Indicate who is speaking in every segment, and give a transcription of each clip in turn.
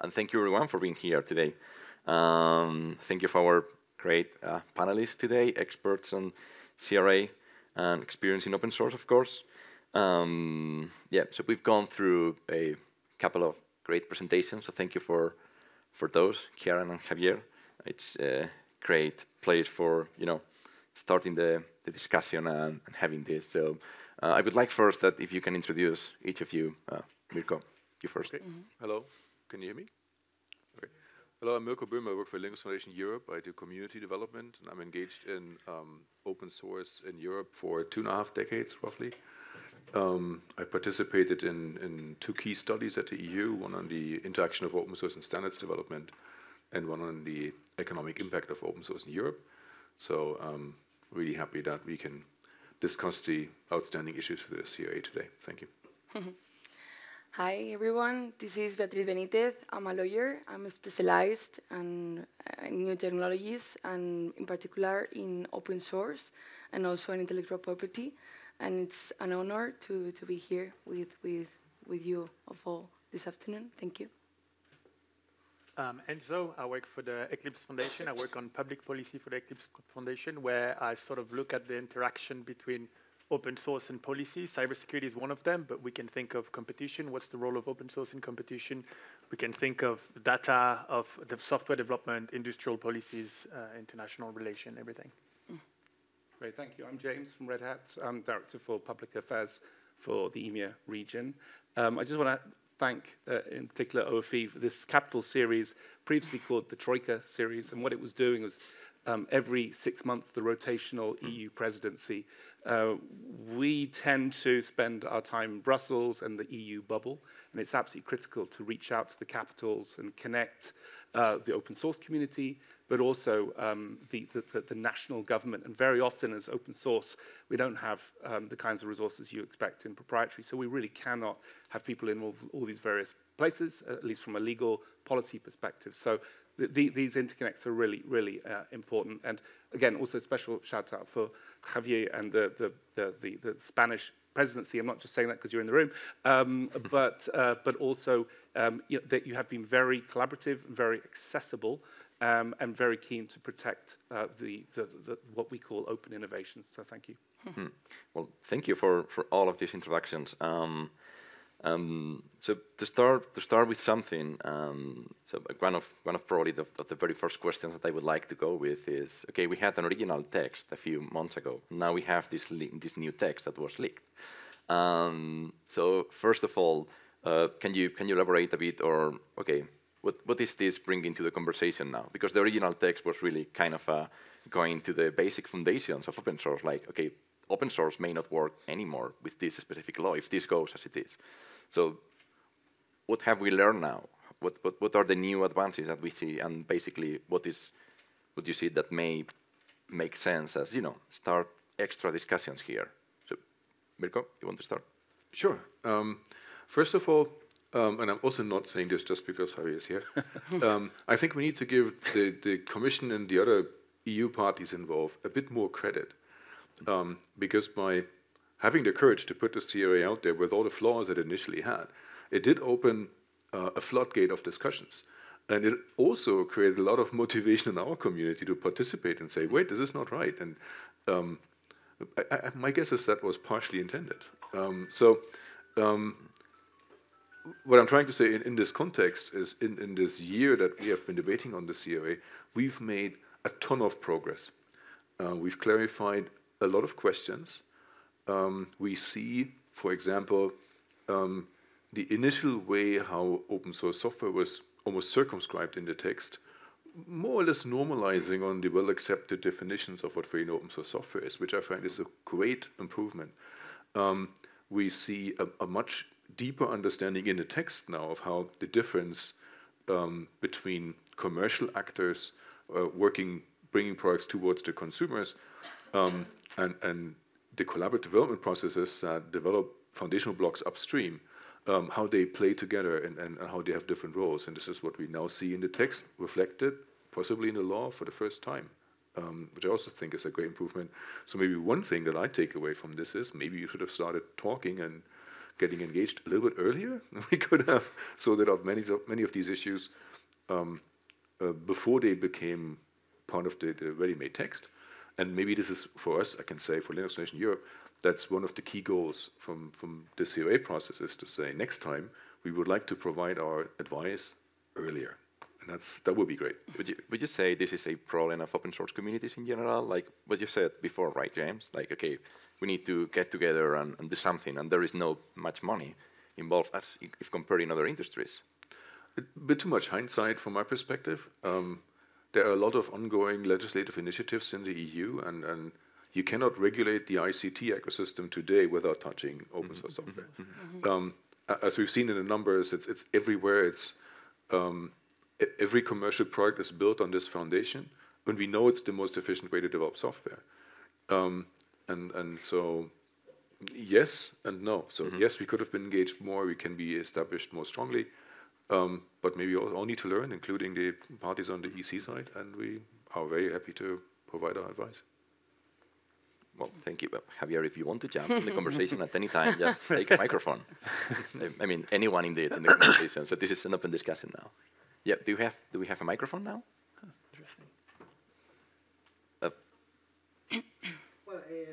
Speaker 1: and thank you everyone for being here today. Um, thank you for our great uh, panelists today, experts on CRA and experience in open source, of course. Um, yeah, so we've gone through a couple of great presentations, so thank you for, for those, Kieran and Javier. It's a great place for, you know, starting the, the discussion and, and having this. So uh, I would like first that if you can introduce each of you. Uh, Mirko, you first.
Speaker 2: Okay. Mm -hmm. Hello, can you hear me? Okay. Hello, I'm Mirko Böhm. I work for Linux Foundation Europe. I do community development, and I'm engaged in um, open source in Europe for two and a half decades, roughly. Um, I participated in, in two key studies at the EU, one on the interaction of open source and standards development, and one on the economic impact of open source in Europe. So I'm um, really happy that we can discuss the outstanding issues for this CRA today. Thank you.
Speaker 3: Hi everyone, this is Beatriz Benítez. I'm a lawyer. I'm specialized in, uh, new technologies and in particular in open source and also in intellectual property. And it's an honor to, to be here with, with, with you of all this afternoon. Thank you.
Speaker 4: Um, Enzo, I work for the Eclipse Foundation. I work on public policy for the Eclipse Foundation, where I sort of look at the interaction between open source and policy. Cybersecurity is one of them, but we can think of competition. What's the role of open source in competition? We can think of data, of the software development, industrial policies, uh, international relation, everything. Mm.
Speaker 5: Great, thank you. I'm James from Red Hat. I'm Director for Public Affairs for the EMEA region. Um, I just want to thank, uh, in particular, OFE for this capital series, previously called the Troika series. And what it was doing was um, every six months, the rotational EU presidency. Uh, we tend to spend our time in Brussels and the EU bubble, and it's absolutely critical to reach out to the capitals and connect uh, the open source community, but also um, the, the, the, national government. And very often as open source, we don't have um, the kinds of resources you expect in proprietary. So we really cannot have people in all, all these various places, at least from a legal policy perspective. So the, the, these interconnects are really, really uh, important. And again, also special shout out for Javier and the, the, the, the, the Spanish presidency. I'm not just saying that because you're in the room, um, but, uh, but also um, you know, that you have been very collaborative, very accessible, um, and very keen to protect uh, the, the, the, what we call open innovation. So thank you.
Speaker 1: Hmm. Well, thank you for, for all of these introductions. Um, um, so to start to start with something, um, so one of one of probably the, the, very first questions that I would like to go with is okay. We had an original text a few months ago. Now we have this this new text that was leaked. Um, so first of all, uh, can you can you elaborate a bit or okay, what what is this bringing to the conversation now? Because the original text was really kind of uh, going to the basic foundations of open source, like okay, open source may not work anymore with this specific law if this goes as it is. So what have we learned now? What, what, what are the new advances that we see? And basically, what is what you see that may make sense as, you know, start extra discussions here? So, Mirko, you want to start?
Speaker 2: Sure. Um, first of all, um, and I'm also not saying this just because Javier is here, um, I think we need to give the, the Commission and the other EU parties involved a bit more credit. Um, because by having the courage to put the CRA out there with all the flaws it initially had, it did open uh, a floodgate of discussions. And it also created a lot of motivation in our community to participate and say, wait, this is not right. And um, I, I, my guess is that was partially intended. Um, so, um, what I'm trying to say in, in this context is in, in this year that we have been debating on the CRA, we've made a ton of progress. Uh, we've clarified a lot of questions um, we see, for example, um, the initial way how open source software was almost circumscribed in the text, more or less normalizing on the well accepted definitions of what free and open source software is, which I find is a great improvement. Um, we see a, a, much deeper understanding in the text now of how the difference um, between commercial actors uh, working, bringing products towards the consumers, um, and, and the collaborative development processes that develop foundational blocks upstream, um, how they play together and, and, and, how they have different roles. And this is what we now see in the text reflected, possibly in the law for the first time, um, which I also think is a great improvement. So maybe one thing that I take away from this is maybe you should have started talking and getting engaged a little bit earlier. we could have sorted out many, many of these issues um, uh, before they became part of the, the ready-made text. And maybe this is for us, I can say for Linux Foundation Europe, that's one of the key goals from, from the COA process is to say next time we would like to provide our advice earlier. And that's, that would be great.
Speaker 1: Would you, would you say this is a problem of open source communities in general? Like what you said before, right, James? Like, okay, we need to get together and, and do something, and there is no much money involved as if comparing other industries.
Speaker 2: A bit too much hindsight from my perspective. Um, there are a lot of ongoing legislative initiatives in the EU, and, and you cannot regulate the ICT ecosystem today without touching open source mm-hmm. software. Mm -hmm. um, as we've seen in the numbers, it's, it's everywhere. It's um, every commercial product is built on this foundation, and we know it's the most efficient way to develop software. Um, and and so, yes and no. So mm -hmm. yes, we could have been engaged more. We can be established more strongly, um, but maybe all, all need to learn, including the parties on the EC side, and we are very happy to provide our advice.
Speaker 1: Well, thank you. Javier, if you want to jump in the conversation at any time, just take a microphone. I mean, anyone in the, in the conversation. So this is an open discussion now. Yeah, do, you have, do we have a microphone now? interesting.
Speaker 6: Uh. well, uh,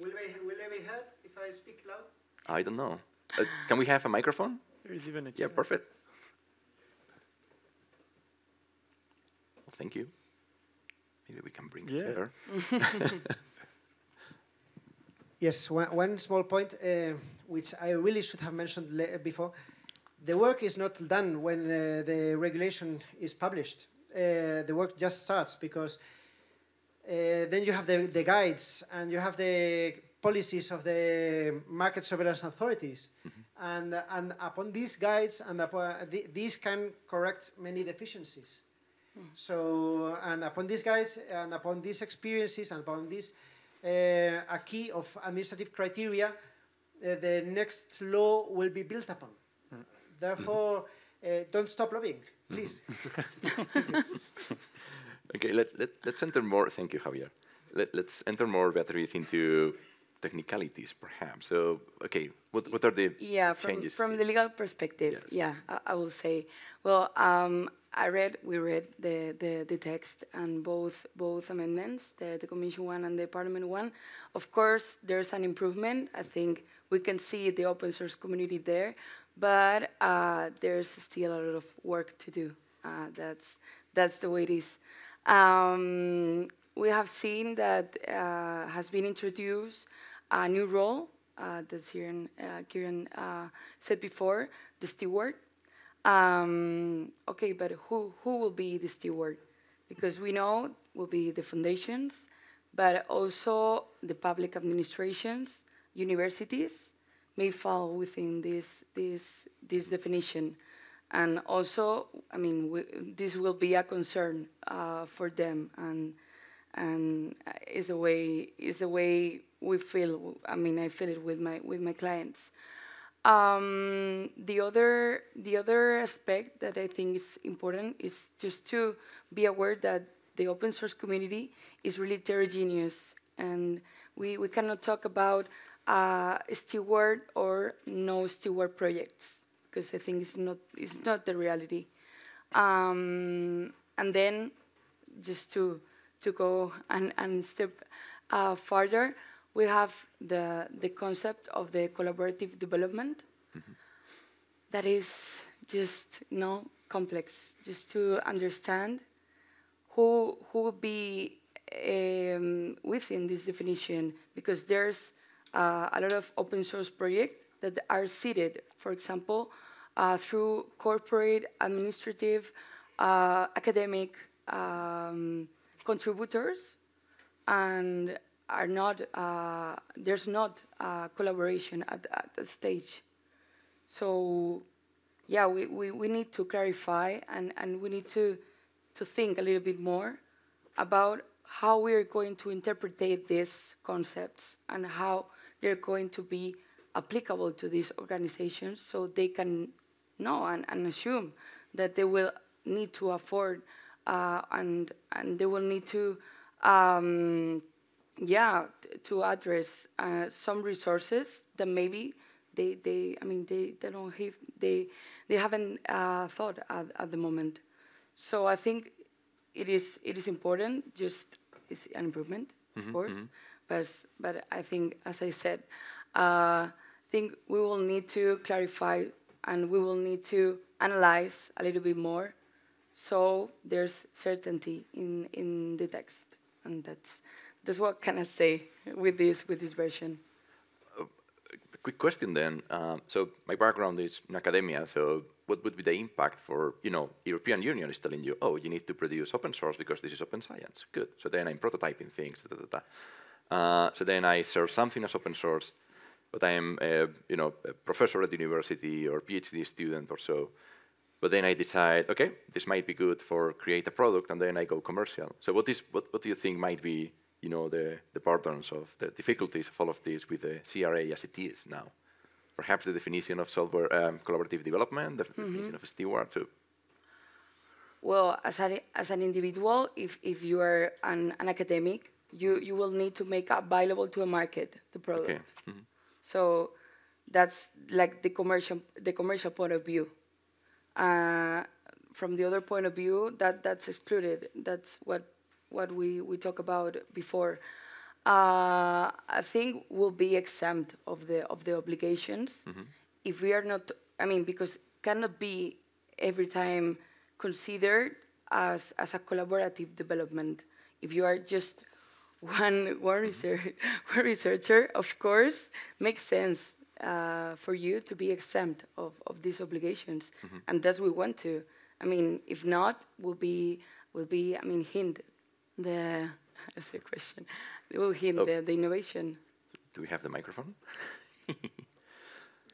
Speaker 6: will, I, will I be heard if I speak loud?
Speaker 1: I don't know. Uh, can we have a microphone?
Speaker 4: There is even a
Speaker 1: chair. Yeah, perfect. Well, thank you. Maybe we can bring yeah. a chair.
Speaker 6: Yes, one, one small point, uh, which I really should have mentioned before. The work is not done when uh, the regulation is published. Uh, the work just starts because uh, then you have the, the guides and you have the policies of the market surveillance authorities. Mm -hmm. And, and upon these guides, and upon the, these can correct many deficiencies. Mm. So, and upon these guides, and upon these experiences, and upon this uh, a key of administrative criteria uh, the next law will be built upon. Therefore, uh, don't stop lobbying, please.
Speaker 1: okay, let, let, let's enter more, thank you, Javier. Let, let's enter more, Beatriz, into technicalities, perhaps. So, okay, what, what are the
Speaker 3: yeah,
Speaker 1: changes?
Speaker 3: From, from the legal perspective, yes. yeah, I, I, will say, well, um, I read, we read the, the, the, text and both both amendments, the, the Commission one and the Parliament one. Of course, there's an improvement. I think we can see the open source community there, but uh, there's still a lot of work to do. Uh, that's that's the way it is. Um, we have seen that uh, has been introduced a new role uh, that Kieran, uh, Kieran uh, said before, the steward. Um, okay, but who, who will be the steward? Because we know will be the foundations, but also the public administrations, universities may fall within this, this, this definition. And also, I mean, we, this will be a concern uh, for them, and and is the way is the way we feel. I mean, I feel it with my with my clients. Um, the other the other aspect that I think is important is just to be aware that the open source community is really heterogeneous, and we, we cannot talk about uh, steward or no steward projects because I think it's not it's not the reality. Um, and then just to to go and, and step uh, further, we have the, the concept of the collaborative development. Mm -hmm. That is just you know, complex, just to understand who, who will be um, within this definition, because there's uh, a lot of open source projects that are seeded, for example, uh, through corporate, administrative, uh, academic um, contributors, and are not, uh, there's not uh, collaboration at, at that stage. So yeah, we, we, we need to clarify and, and we need to, to think a little bit more about how we are going to interpret these concepts and how they're going to be applicable to these organizations so they can know and, and assume that they will need to afford uh, and, and they will need to um, yeah, to address uh, some resources that maybe they, they I mean, they, they don't have, they, they haven't uh, thought at, at the moment. So I think it is, it is important, just it's an improvement, of course. But, but I think, as I said, uh, I think we will need to clarify and we will need to analyze a little bit more so there's certainty in, in the text. And that's, that's what can I say with this, with this version.
Speaker 1: quick question then. Um, so my background is in academia. So what would be the impact for you know European Union is telling you, oh, you need to produce open source because this is open science. Good. So then I'm prototyping things. Da, da, da, uh, so then I serve something as open source, but I am a, you know a professor at university or PhD student or so. But then I decide, okay, this might be good for create a product, and then I go commercial. So what is what, what do you think might be you know, the, the burdens of the difficulties of all of this with the CRA as it is now. Perhaps the definition of software um, collaborative development, the definition of a steward too.
Speaker 3: Well, as, a, as an individual, if, if you are an, an academic, you, you will need to make available to a market the product.
Speaker 1: Okay. Mhm.
Speaker 3: So that's like the commercial the commercial point of view. Uh, from the other point of view, that that's excluded. That's what what we we talked about before. Uh, I think we'll be exempt of the of the obligations if we are not. I mean, because cannot be every time considered as as a collaborative development. If you are just one one research one researcher, of course, makes sense uh, for you to be exempt of, of these obligations, and that's what we want to. I mean, if not, will be will be. I mean, hind the that's the question. Oh, it will hind
Speaker 1: Oh.
Speaker 3: the, the innovation.
Speaker 1: Do we have the microphone?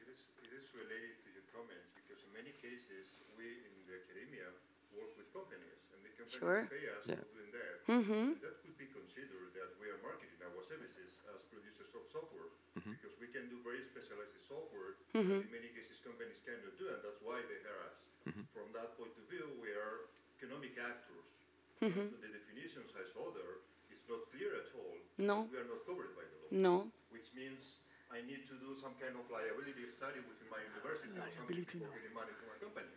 Speaker 7: It is, it is related to your comments because in many cases, we in the academia work with companies and the companies
Speaker 3: Sure.
Speaker 7: pay us
Speaker 1: Yeah.
Speaker 7: for doing that.
Speaker 3: Mm-hmm.
Speaker 7: That could be considered that we are marketing our services as producers of software mm-hmm. because we can do very specialized software that mm-hmm. in many cases companies cannot do and that's why they hire us. Mm-hmm. From that point of view, we are economic actors. So the definitions as other is not clear at all.
Speaker 3: No.
Speaker 7: We are not covered by the law
Speaker 3: No.
Speaker 7: which means I need to do some kind of liability study within my university or something
Speaker 4: Liability,
Speaker 7: before getting money from a company.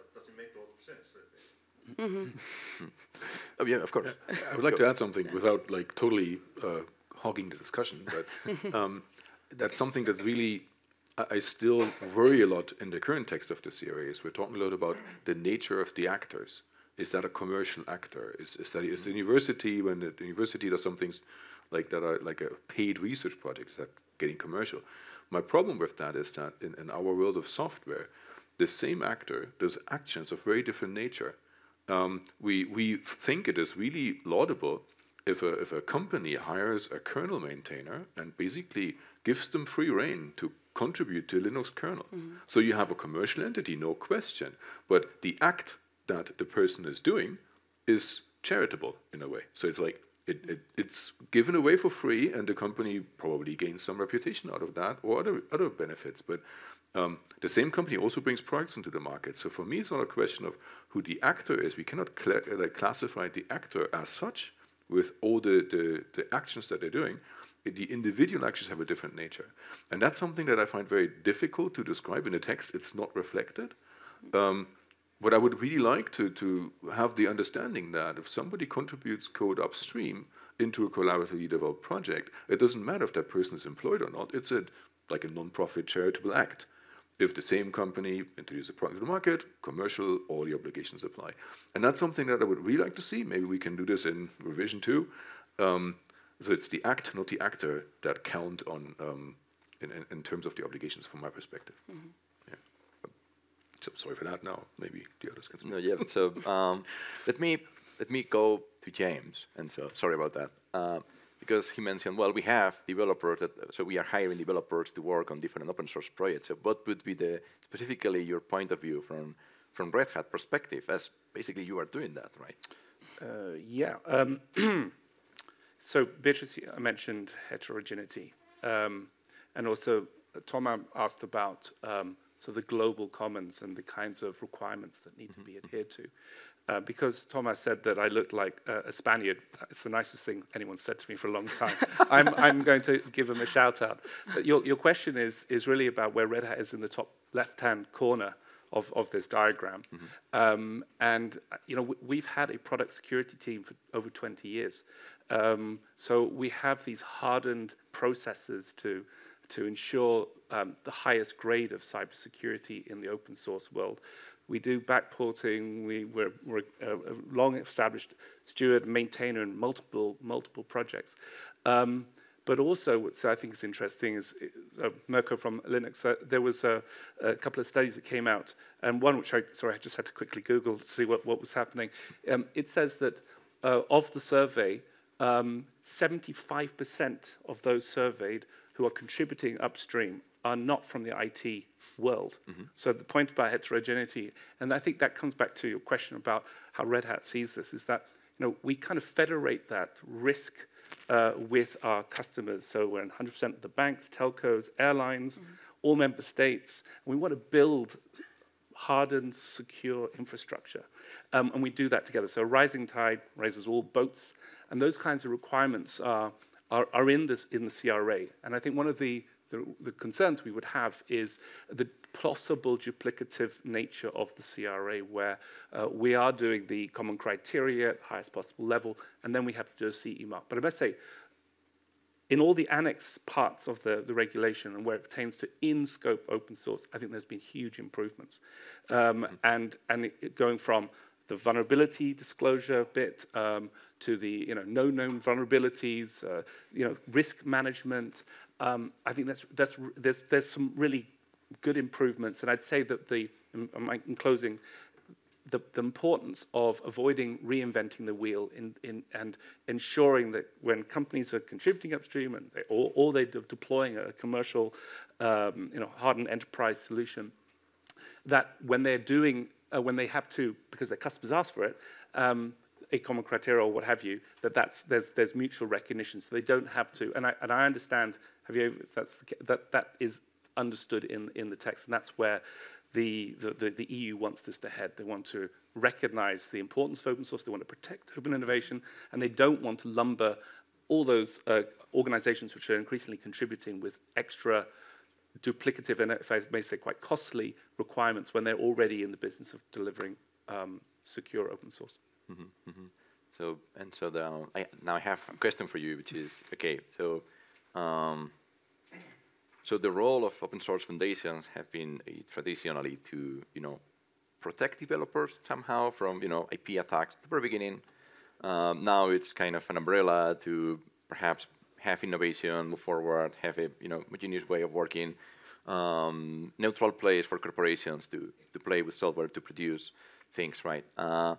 Speaker 7: That doesn't make a lot of sense, I think.
Speaker 1: Oh yeah, of course.
Speaker 2: I would like to add something without like totally uh, hogging the discussion, but um, that's something that really I, I still worry a lot in the current text of the series. We're talking a lot about the nature of the actors. Is that a commercial actor? Is, is that is the university when the, university does some things like that are like a paid research project? Is that getting commercial? My problem with that is that in, in our world of software, the same actor does actions of very different nature um, we, we think it is really laudable if a, if a company hires a kernel maintainer and basically gives them free reign to contribute to Linux kernel. So you have a commercial entity, no question, but the act that the person is doing is charitable in a way. So it's like it, it, it's given away for free, and the company probably gains some reputation out of that or other, other benefits. But um, the same company also brings products into the market. So for me, it's not a question of who the actor is. We cannot cla- uh, like classify the actor as such with all the, the, the actions that they're doing. Uh, The individual actions have a different nature. And that's something that I find very difficult to describe in the text. It's not reflected. Um, but I would really like to, to have the understanding that if somebody contributes code upstream into a collaboratively developed project, it doesn't matter if that person is employed or not. It's a, like a non-profit charitable act. If the same company introduces a product to the market, commercial, all the obligations apply. And that's something that I would really like to see. Maybe we can do this in revision two. Um, so it's the act, not the actor, that count on um, in, in, terms of the obligations from my perspective. Yeah. So sorry for that. Now maybe the others can speak.
Speaker 1: No, yeah. So um, let me let me go to James, and so sorry about that, uh, because he mentioned well we have developers that so we are hiring developers to work on different open source projects. So what would be the specifically your point of view from from Red Hat perspective, as basically you are doing that, right?
Speaker 5: Uh, yeah. Um, so Beatriz uh, mentioned heterogeneity, um, and also uh, Thomas asked about um, so the global commons and the kinds of requirements that need to be adhered to. Uh, because Thomas said that I looked like uh, a Spaniard, it's the nicest thing anyone said to me for a long time. I'm, I'm going to give him a shout out. But your, your question is, is really about where Red Hat is in the top left hand corner of, of this diagram. Um, and you know, we've had a product security team for over 20 years. Um, so we have these hardened processes to, to ensure um, the highest grade of cybersecurity in the open source world. We do backporting. We, we're, we're a, a long established steward, maintainer in multiple, multiple projects. Um, but also, what I think is interesting is uh, Mirko from Linux. Uh, there was a, a, couple of studies that came out, and one which I sorry I just had to quickly Google to see what, what was happening. Um, it says that uh, of the survey, 75% um, of those surveyed who are contributing upstream are not from the IT world. Mm-hmm. So the point about heterogeneity, and I think that comes back to your question about how Red Hat sees this, is that you know we kind of federate that risk uh, with our customers. So we're in 100% of the banks, telcos, airlines, mm-hmm. all member states. We want to build hardened, secure infrastructure. Um, and we do that together. So a rising tide raises all boats. And those kinds of requirements are, are, are in, this, in the CRA. And I think one of the the, the, concerns we would have is the possible duplicative nature of the CRA, where uh, we are doing the common criteria at the highest possible level, and then we have to do a CE mark. But I must say, in all the annex parts of the, the regulation and where it pertains to in-scope open source, I think there's been huge improvements. Um, mm-hmm. and and it, going from the vulnerability disclosure bit um, to the you know no known vulnerabilities, uh, you know risk management, um, I think that's, that's, there's, there's some really good improvements. And I'd say that the, in, in closing, the, the, importance of avoiding reinventing the wheel in, in, and ensuring that when companies are contributing upstream and they, or, or they're de deploying a commercial, um, you know, hardened enterprise solution, that when they're doing, uh, when they have to, because their customers ask for it, um, a common criteria or what have you, that that's, there's, there's mutual recognition. So they don't have to, and I, and I understand have you? If that's the, that that is understood in in the text, and that's where the, the, the, the EU wants this to head. They want to recognize the importance of open source. They want to protect open innovation, and they don't want to lumber all those uh, organizations which are increasingly contributing with extra duplicative and, if I may say, quite costly requirements when they're already in the business of delivering um, secure open source. Mm -hmm, mm -hmm.
Speaker 1: So, and so the, I, now I have a question for you, which is okay. So um, so the role of open source foundations have been uh, traditionally to, you know, protect developers somehow from, you know, IP attacks at the very beginning. Um, now it's kind of an umbrella to perhaps have innovation, move forward, have a, you know, homogeneous way of working, um, neutral place for corporations to, to play with software to produce things, right? Uh,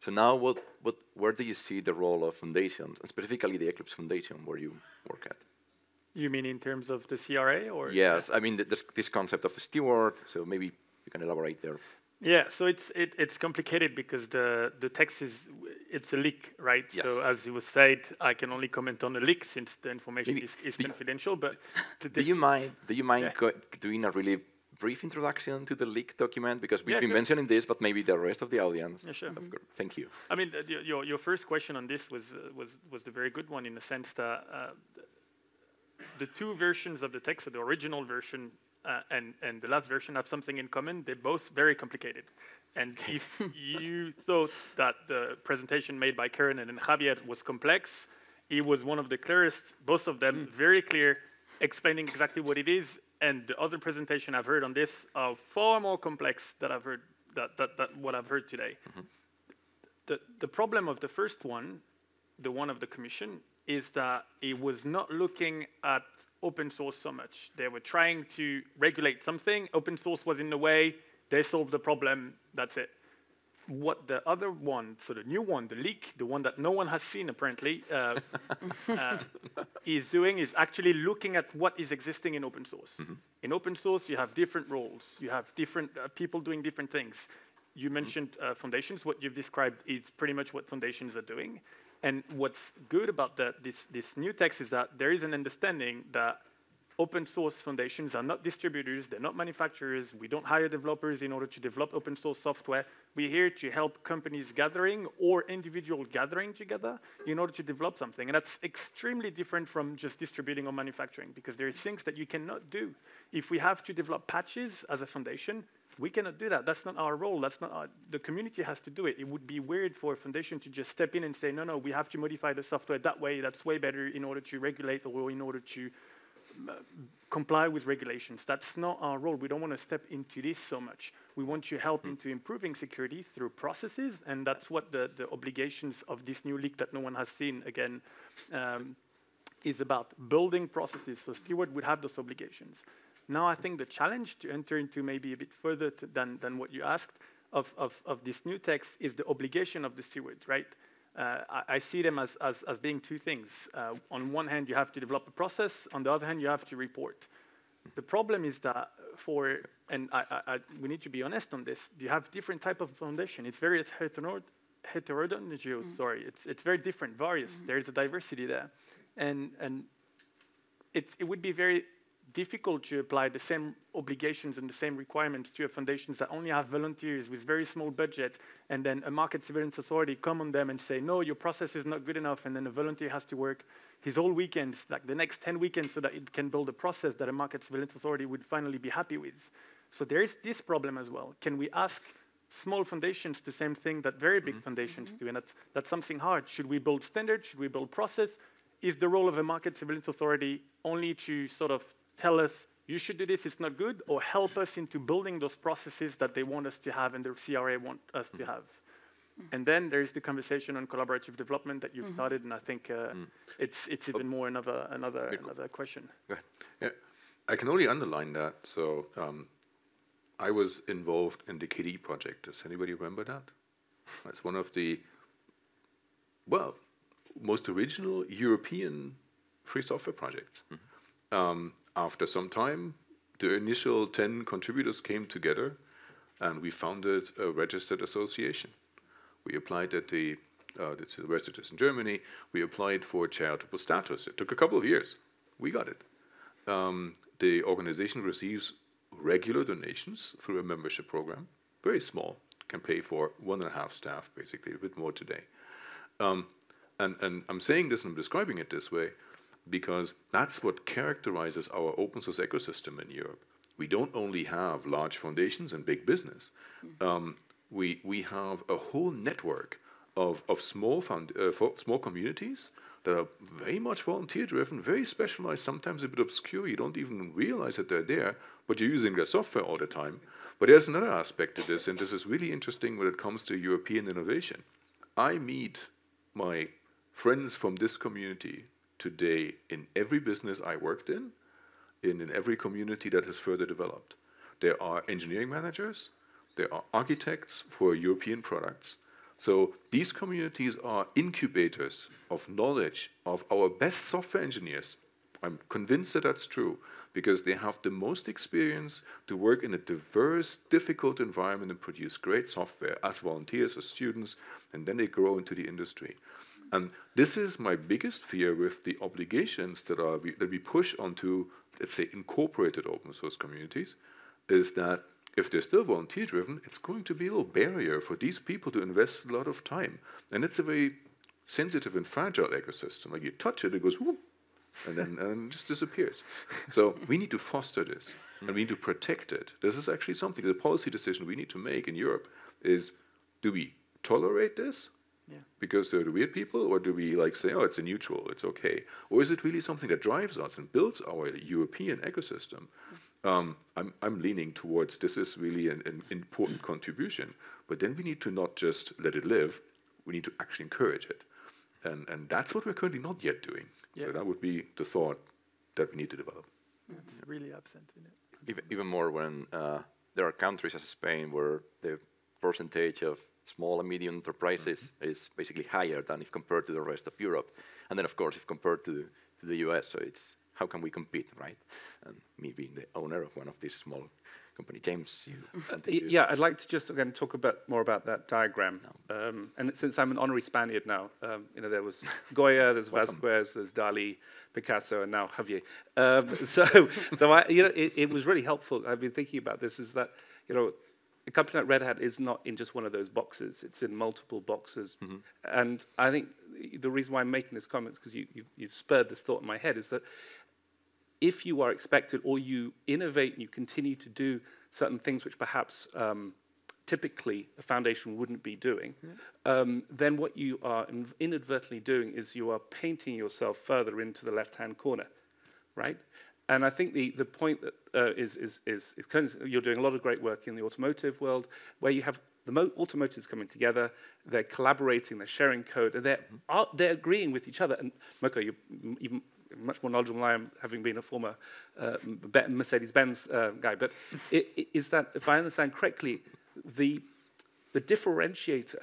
Speaker 1: so now, what, what, where do you see the role of foundations, and specifically the Eclipse Foundation, where you work at?
Speaker 4: You mean in terms of the CRA or?
Speaker 1: Yes, I mean this, this concept of a steward. So maybe you can elaborate there.
Speaker 4: Yeah, so it's it, it's complicated because the the text is it's a leak, right?
Speaker 1: Yes.
Speaker 4: So as you was said, I can only comment on the leak since the information maybe is, is confidential. But
Speaker 1: do you mind do you mind yeah. doing a really brief introduction to the leak document because we've yeah, been sure. mentioning this, but maybe the rest of the audience.
Speaker 4: Yeah, sure. Mm-hmm.
Speaker 1: Thank you.
Speaker 4: I mean, uh, your your first question on this was uh, was was the very good one in the sense that uh, the two versions of the text, so the original version uh, and, and the last version have something in common. They're both very complicated. And if you thought that the presentation made by Kieran and Javier was complex, it was one of the clearest, both of them mm. very clear, explaining exactly what it is. And the other presentation I've heard on this are far more complex that I've heard that, that, that what I've heard today. Mm -hmm. The, the problem of the first one, the one of the commission, is that it was not looking at open source so much. They were trying to regulate something, open source was in the way, they solved the problem, that's it. What the other one, so the new one, the leak, the one that no one has seen apparently, uh, uh, is doing is actually looking at what is existing in open source. Mm -hmm. In open source, you have different roles, you have different uh, people doing different things. You mentioned uh, foundations. What you've described is pretty much what foundations are doing. And what's good about that, this, this new text is that there is an understanding that open source foundations are not distributors, they're not manufacturers, we don't hire developers in order to develop open source software. We're here to help companies gathering or individual gathering together in order to develop something. And that's extremely different from just distributing or manufacturing because there are things that you cannot do. If we have to develop patches as a foundation, we cannot do that. That's not our role. That's not our, the community has to do it. It would be weird for a foundation to just step in and say, no, no, we have to modify the software that way. That's way better in order to regulate or in order to uh, comply with regulations. That's not our role. We don't want to step into this so much. We want to help mm. into improving security through processes, and that's what the, the obligations of this new leak that no one has seen again um, is about building processes. So Steward would have those obligations. Now I think the challenge to enter into maybe a bit further than, than what you asked of, of, of this new text is the obligation of the steward, right? Uh, I, I, see them as, as, as being two things. Uh, on one hand, you have to develop a process. On the other hand, you have to report. The problem is that for, and I, I, we need to be honest on this, you have different type of foundation. It's very heterogeneous, mm. sorry. It's, it's very different, various. Mm. There is a diversity there. And, and it, it would be very difficult to apply the same obligations and the same requirements to a foundations that only have volunteers with very small budget, and then a market surveillance authority come on them and say, no, your process is not good enough, and then a volunteer has to work his whole weekends, like the next 10 weekends, so that it can build a process that a market surveillance authority would finally be happy with. So there is this problem as well. Can we ask small foundations the same thing that very big mm -hmm. foundations mm -hmm. do? And that's, that's something hard. Should we build standards? Should we build process? Is the role of a market surveillance authority only to sort of tell us, you should do this, it's not good, or help us into building those processes that they want us to have and the CRA want us to have. And then there's the conversation on collaborative development that you've mm -hmm. started, and I think uh, mm. it's it's even more another another another question.
Speaker 2: Yeah, I can only underline that. So um, I was involved in the KDE project. Does anybody remember that? It's one of the well most original European free software projects. Mm -hmm. Um, after some time, the initial 10 contributors came together and we founded a registered association. We applied at the, uh, the registers in Germany, we applied for charitable status. It took a couple of years. We got it. Um, the organization receives regular donations through a membership program, very small, can pay for one and a half staff, basically, a bit more today. Um, and, and I'm saying this and I'm describing it this way because that's what characterizes our open source ecosystem in Europe. We don't only have large foundations and big business. Um, we, we have a whole network of, of small, found, uh, small communities that are very much volunteer driven, very specialized, sometimes a bit obscure. You don't even realize that they're there, but you're using their software all the time. But there's another aspect to this, and this is really interesting when it comes to European innovation. I meet my friends from this community today in every business I worked in, in, in every community that has further developed. There are engineering managers, there are architects for European products. So these communities are incubators of knowledge of our best software engineers. I'm convinced that that's true because they have the most experience to work in a diverse, difficult environment and produce great software as volunteers or students, and then they grow into the industry. And this is my biggest fear with the obligations that are we, that we push onto, let's say, incorporated open source communities, is that if they're still volunteer driven, it's going to be a little barrier for these people to invest a lot of time. And it's a very sensitive and fragile ecosystem. Like you touch it, it goes whoop, and then and just disappears. So we need to foster this, and we need to protect it. This is actually something, the policy decision we need to make in Europe is, do we tolerate this
Speaker 4: yeah.
Speaker 2: Because they're the weird people, or do we like say, oh, it's a neutral, it's okay? Or is it really something that drives us and builds our European ecosystem? Um, I'm, I'm leaning towards this is really an, an important contribution, but then we need to not just let it live, we need to actually encourage it. And, and that's what we're currently not yet doing. Yeah. So that would be the thought that we need to develop.
Speaker 4: Mm-hmm. Really absent in it.
Speaker 1: Even, even more when uh, there are countries as Spain where the percentage of small and medium enterprises mm -hmm. is basically higher than if compared to the rest of Europe. And then, of course, if compared to, to the US, so it's how can we compete, right? And me being the owner of one of these small company. James, you.
Speaker 5: Y- Yeah, I'd like to just again talk a bit more about that diagram. Um, and since I'm an honorary Spaniard now, um, you know, there was Goya, there's Vasquez, there's Dali, Picasso, and now Javier. Um, so, so I, you know, it, it was really helpful. I've been thinking about this. Is that you know, a company like Red Hat is not in just one of those boxes. It's in multiple boxes. And I think the reason why I'm making this comment is because you, you, you spurred this thought in my head is that if you are expected or you innovate and you continue to do certain things which perhaps um, typically a foundation wouldn't be doing, um, then what you are inadvertently doing is you are painting yourself further into the left-hand corner, right? And I think the, the point that uh, is, is, is, is kind of, you're doing a lot of great work in the automotive world where you have the mo- automotives coming together, they're collaborating, they're sharing code, and they're, are, they're agreeing with each other. And Mirko, you're even much more knowledgeable than I am, having been a former uh, Mercedes-Benz uh, guy. But i i- is that, if I understand correctly, the, the differentiator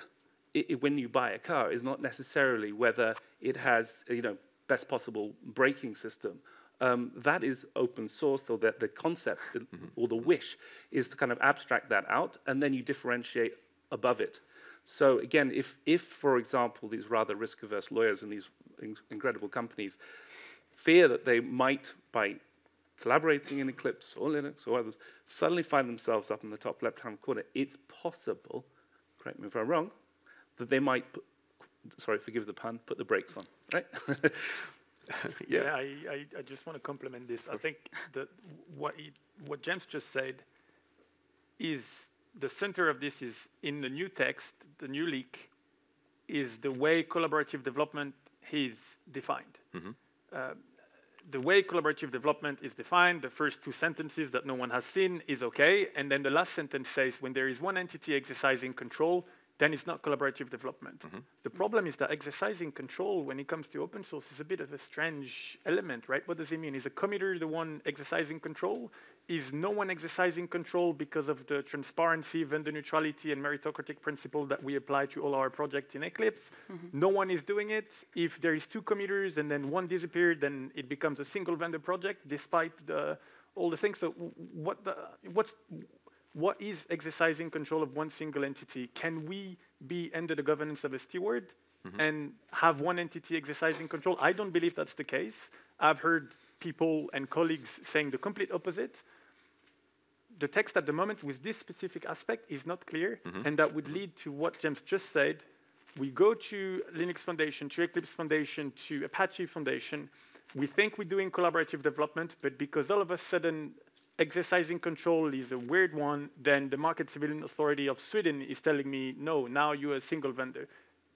Speaker 5: i- i- when you buy a car is not necessarily whether it has, you know, best possible braking system. Um, that is open source, so that the concept the- or the wish is to kind of abstract that out, and then you differentiate above it. So again, if, if for example, these rather risk-averse lawyers and these in- incredible companies fear that they might, by collaborating in Eclipse or Linux or others, suddenly find themselves up in the top left-hand corner, it's possible, correct me if I'm wrong, that they might, put, sorry, forgive the pun, put the brakes on, right?
Speaker 2: Yeah.
Speaker 4: Yeah, I, I, I just want to compliment this. I think that what he, what James just said is the center of this is in the new text, the new leak, is the way collaborative development is defined. Uh, the way collaborative development is defined, the first two sentences that no one has seen is okay, and then the last sentence says when there is one entity exercising control, then it's not collaborative development. Mm-hmm. The problem is that exercising control when it comes to open source is a bit of a strange element, right? What does it mean? Is a committer the one exercising control? Is no one exercising control because of the transparency, vendor neutrality, and meritocratic principle that we apply to all our projects in Eclipse? Mm-hmm. No one is doing it. If there is two committers and then one disappeared, then it becomes a single vendor project, despite the, all the things. So, w- what the, what's what is exercising control of one single entity? Can we be under the governance of a steward mm-hmm. and have one entity exercising control? I don't believe that's the case. I've heard people and colleagues saying the complete opposite. The text at the moment with this specific aspect is not clear, mm-hmm. and that would mm-hmm. lead to what James just said. We go to Linux Foundation, to Eclipse Foundation, to Apache Foundation. We think we're doing collaborative development, but because all of a sudden exercising control is a weird one, then the Market Surveillance Authority of Sweden is telling me, no, now you're a single vendor.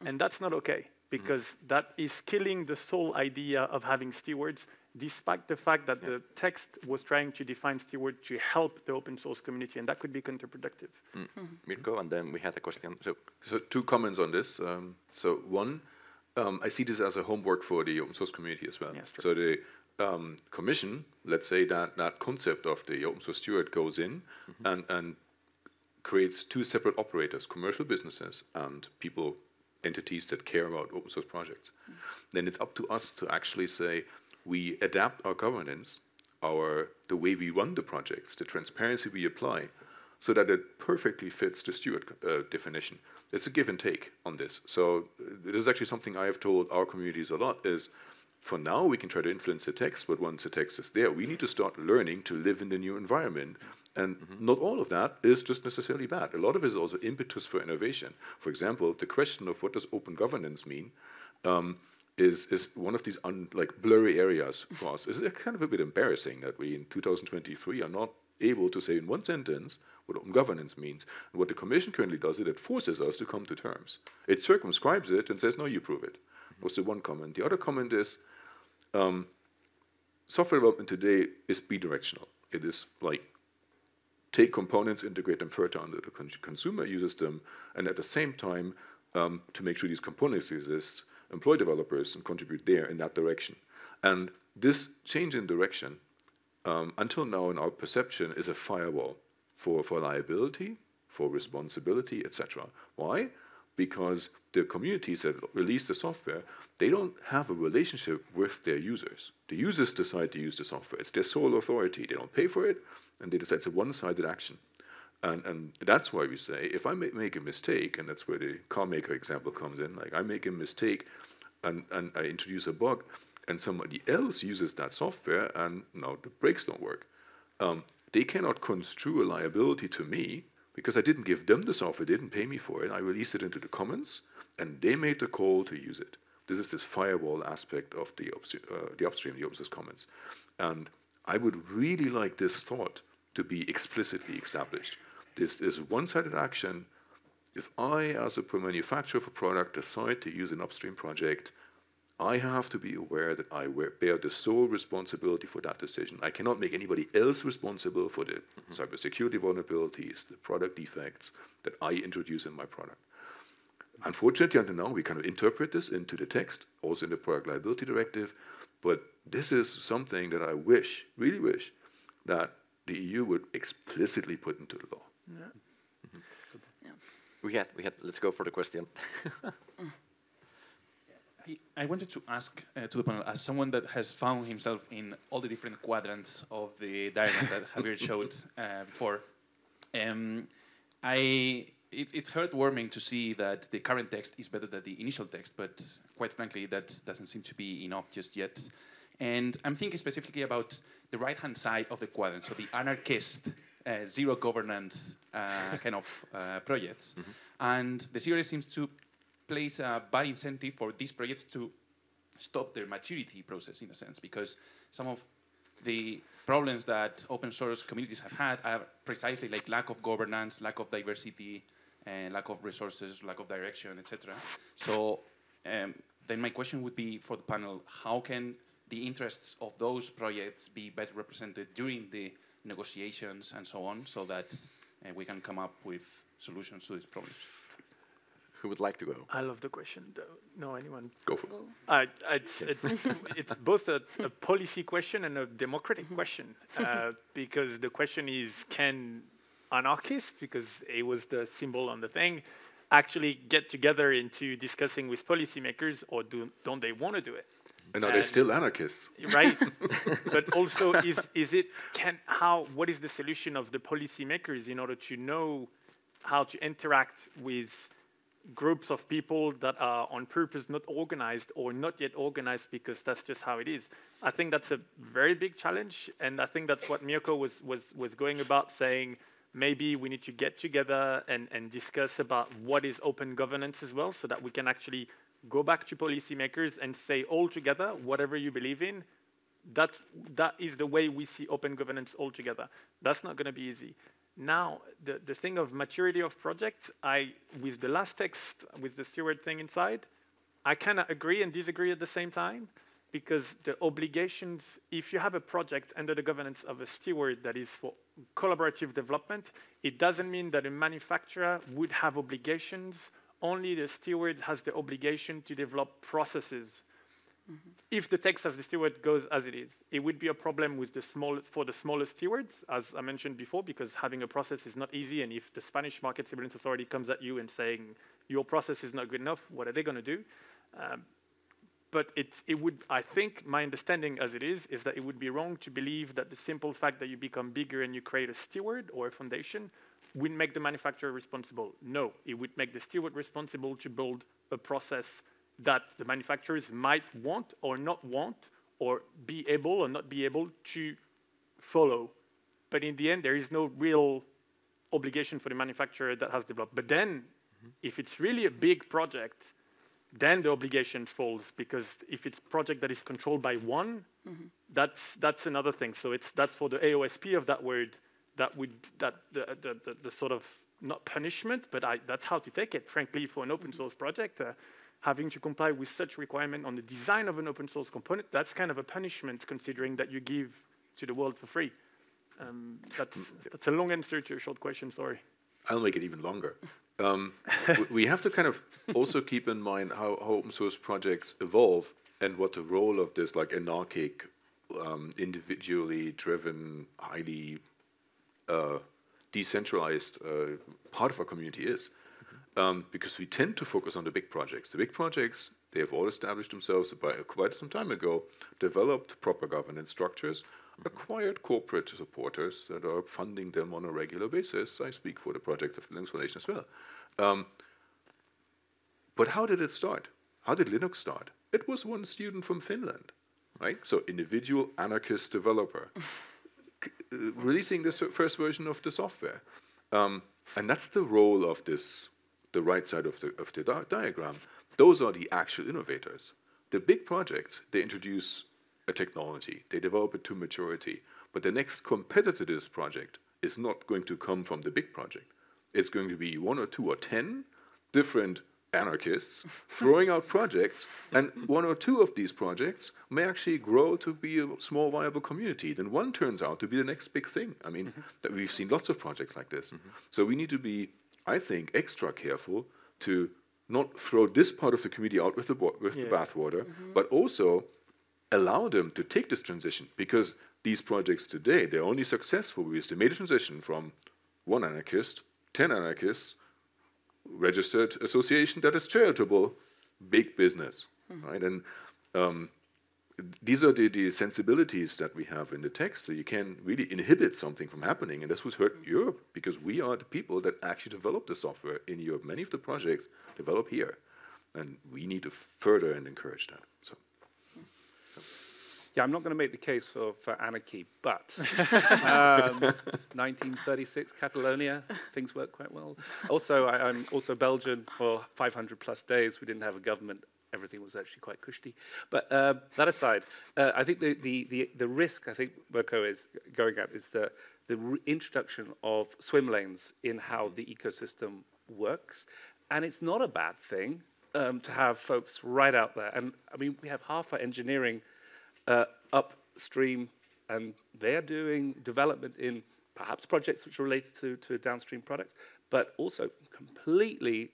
Speaker 4: And that's not okay, because that is killing the sole idea of having stewards, despite the fact that the text was trying to define steward to help the open source community, and that could be counterproductive.
Speaker 1: Mirko, and then we had a question. So,
Speaker 2: So two comments on this. Um, so one, um, I see this as a homework for the open source community as well.
Speaker 4: Yes, true.
Speaker 2: so the um, commission, let's say that that concept of the open source steward goes in and, and creates two separate operators, commercial businesses and people, entities that care about open source projects. Then it's up to us to actually say we adapt our governance, our the way we run the projects, the transparency we apply, so that it perfectly fits the steward uh, definition. It's a give and take on this. So uh, it is actually something I have told our communities a lot is for now we can try to influence the text, but once the text is there, we need to start learning to live in the new environment. And not all of that is just necessarily bad. A lot of it is also impetus for innovation. For example, the question of what does open governance mean um, is, is one of these un, like blurry areas for us. It's kind of a bit embarrassing that we in 2023 are not able to say in one sentence what open governance means. And what the Commission currently does is it forces us to come to terms. It circumscribes it and says, no, you prove it. Was the one comment. The other comment is um, software development today is bidirectional. It is like take components, integrate them further under the con- consumer uses them, and at the same time, um, to make sure these components exist, employ developers and contribute there in that direction. And this change in direction, um, until now in our perception, is a firewall for, for liability, for responsibility, etc. Why? Because the communities that release the software, they don't have a relationship with their users. The users decide to use the software. It's their sole authority. They don't pay for it, and they decide it's a one-sided action. And, and that's why we say, if I make, a mistake, and that's where the car maker example comes in, like I make a mistake and, and I introduce a bug, and somebody else uses that software, and now the brakes don't work. Um, they cannot construe a liability to me because I didn't give them the software, they didn't pay me for it. I released it into the commons, and they made the call to use it. This is this firewall aspect of the, upstream, uh, the upstream, the open source commons. And I would really like this thought to be explicitly established. This is one-sided action. If I, as a manufacturer of a product, decide to use an upstream project, I have to be aware that I bear the sole responsibility for that decision. I cannot make anybody else responsible for the mm-hmm. cybersecurity vulnerabilities, the product defects that I introduce in my product. Unfortunately, until now, we kind of interpret this into the text, also in the Product Liability Directive, but this is something that I wish, really wish, that the EU would explicitly put into the law. Yeah.
Speaker 1: Mm-hmm. yeah. We had, we had, let's go for the question.
Speaker 8: I wanted to ask uh, to the panel, as someone that has found himself in all the different quadrants of the diagram that Javier showed uh, before, um, I it, it's heartwarming to see that the current text is better than the initial text, but quite frankly, that doesn't seem to be enough just yet. And I'm thinking specifically about the right-hand side of the quadrant, so the anarchist, uh, zero governance uh, kind of uh, projects. Mm -hmm. And the CRA seems to place a bad incentive for these projects to stop their maturity process in a sense, because some of the problems that open source communities have had are precisely like lack of governance, lack of diversity, and lack of resources, lack of direction, etc. So um, then my question would be for the panel, how can the interests of those projects be better represented during the negotiations and so on, so that uh, we can come up with solutions to these problems?
Speaker 1: Who would like to go?
Speaker 4: I love the question. No, anyone?
Speaker 2: Go for it.
Speaker 4: Uh, it's, it's, it's, both a, a, policy question and a democratic mm-hmm. question, uh, because the question is, can anarchists, because it was the symbol on the thing, actually get together into discussing with policymakers, or do, don't they want to do it?
Speaker 2: And are they still anarchists?
Speaker 4: Right. but also, is is it can how? What is the solution of the policymakers in order to know how to interact with groups of people that are on purpose not organized or not yet organized because that's just how it is. I think that's a very big challenge, and I think that's what Mirko was was was going about saying. Maybe we need to get together and, and discuss about what is open governance as well, so that we can actually go back to policymakers and say all together, whatever you believe in, that that is the way we see open governance altogether. That's not going to be easy. Now, the, the thing of maturity of projects, I, with the last text, with the steward thing inside, I kind of agree and disagree at the same time because the obligations, if you have a project under the governance of a steward that is for collaborative development, it doesn't mean that a manufacturer would have obligations. Only the steward has the obligation to develop processes Mm-hmm. If the text as the steward goes as it is, it would be a problem with the small, for the smallest stewards, as I mentioned before, because having a process is not easy. And if the Spanish Market Surveillance Authority comes at you and saying your process is not good enough, what are they going to do? Um, but it's, it would, I think, my understanding as it is, is that it would be wrong to believe that the simple fact that you become bigger and you create a steward or a foundation would make the manufacturer responsible. No, it would make the steward responsible to build a process that the manufacturers might want or not want or be able or not be able to follow. But in the end, there is no real obligation for the manufacturer that has developed. But then, mm -hmm. if it's really a big project, then the obligation falls because if it's a project that is controlled by one, mm -hmm. that's that's another thing. So it's that's for the AOSP of that word that would that the the, the, the sort of not punishment, but I, that's how to take it. Frankly, for an open mm-hmm. source project, uh, having to comply with such requirement on the design of an open source component, that's kind of a punishment considering that you give to the world for free. Um, that's, that's a long answer to a short question, sorry.
Speaker 2: I'll make it even longer. Um, we have to kind of also keep in mind how, how, open source projects evolve and what the role of this like anarchic, um, individually driven, highly uh, decentralized uh, part of our community is. Um, because we tend to focus on the big projects. The big projects, they have all established themselves by quite some time ago, developed proper governance structures, acquired corporate supporters that are funding them on a regular basis. I speak for the project of the Linux Foundation as well. Um, but how did it start? How did Linux start? It was one student from Finland, right? So individual anarchist developer uh, releasing the first version of the software. Um, and that's the role of this, the right side of the, of the di diagram. Those are the actual innovators. The big projects, they introduce a technology, they develop it to maturity. But the next this project is not going to come from the big project. It's going to be one or two or ten different anarchists throwing out projects, and one or two of these projects may actually grow to be a small viable community. Then one turns out to be the next big thing. I mean, mm-hmm. that we've seen lots of projects like this. Mm-hmm. So we need to be, I think, extra careful to not throw this part of the community out with the with yeah. the bathwater, mm-hmm. but also allow them to take this transition because these projects today they're only successful because they made a transition from one anarchist, ten anarchists, registered association that is charitable, big business, mm-hmm. right? And um, these are the, the sensibilities that we have in the text. So you can really inhibit something from happening, and this was hurt mm-hmm. Europe because we are the people that actually develop the software in Europe. Many of the projects develop here, and we need to further and encourage that. So.
Speaker 5: Yeah, I'm not going to make the case for, for anarchy, but um, 1936 Catalonia, things work quite well. Also, I, am also Belgian for 500 plus days. We didn't have a government. Everything was actually quite cushy. But um, that aside, uh, I think the, the, the, the, risk I think Mirko is going at is the, the introduction of swim lanes in how the ecosystem works. And it's not a bad thing um, to have folks right out there. And I mean, we have half our engineering – uh, upstream, and they're doing development in perhaps projects which are related to, to downstream products, but also completely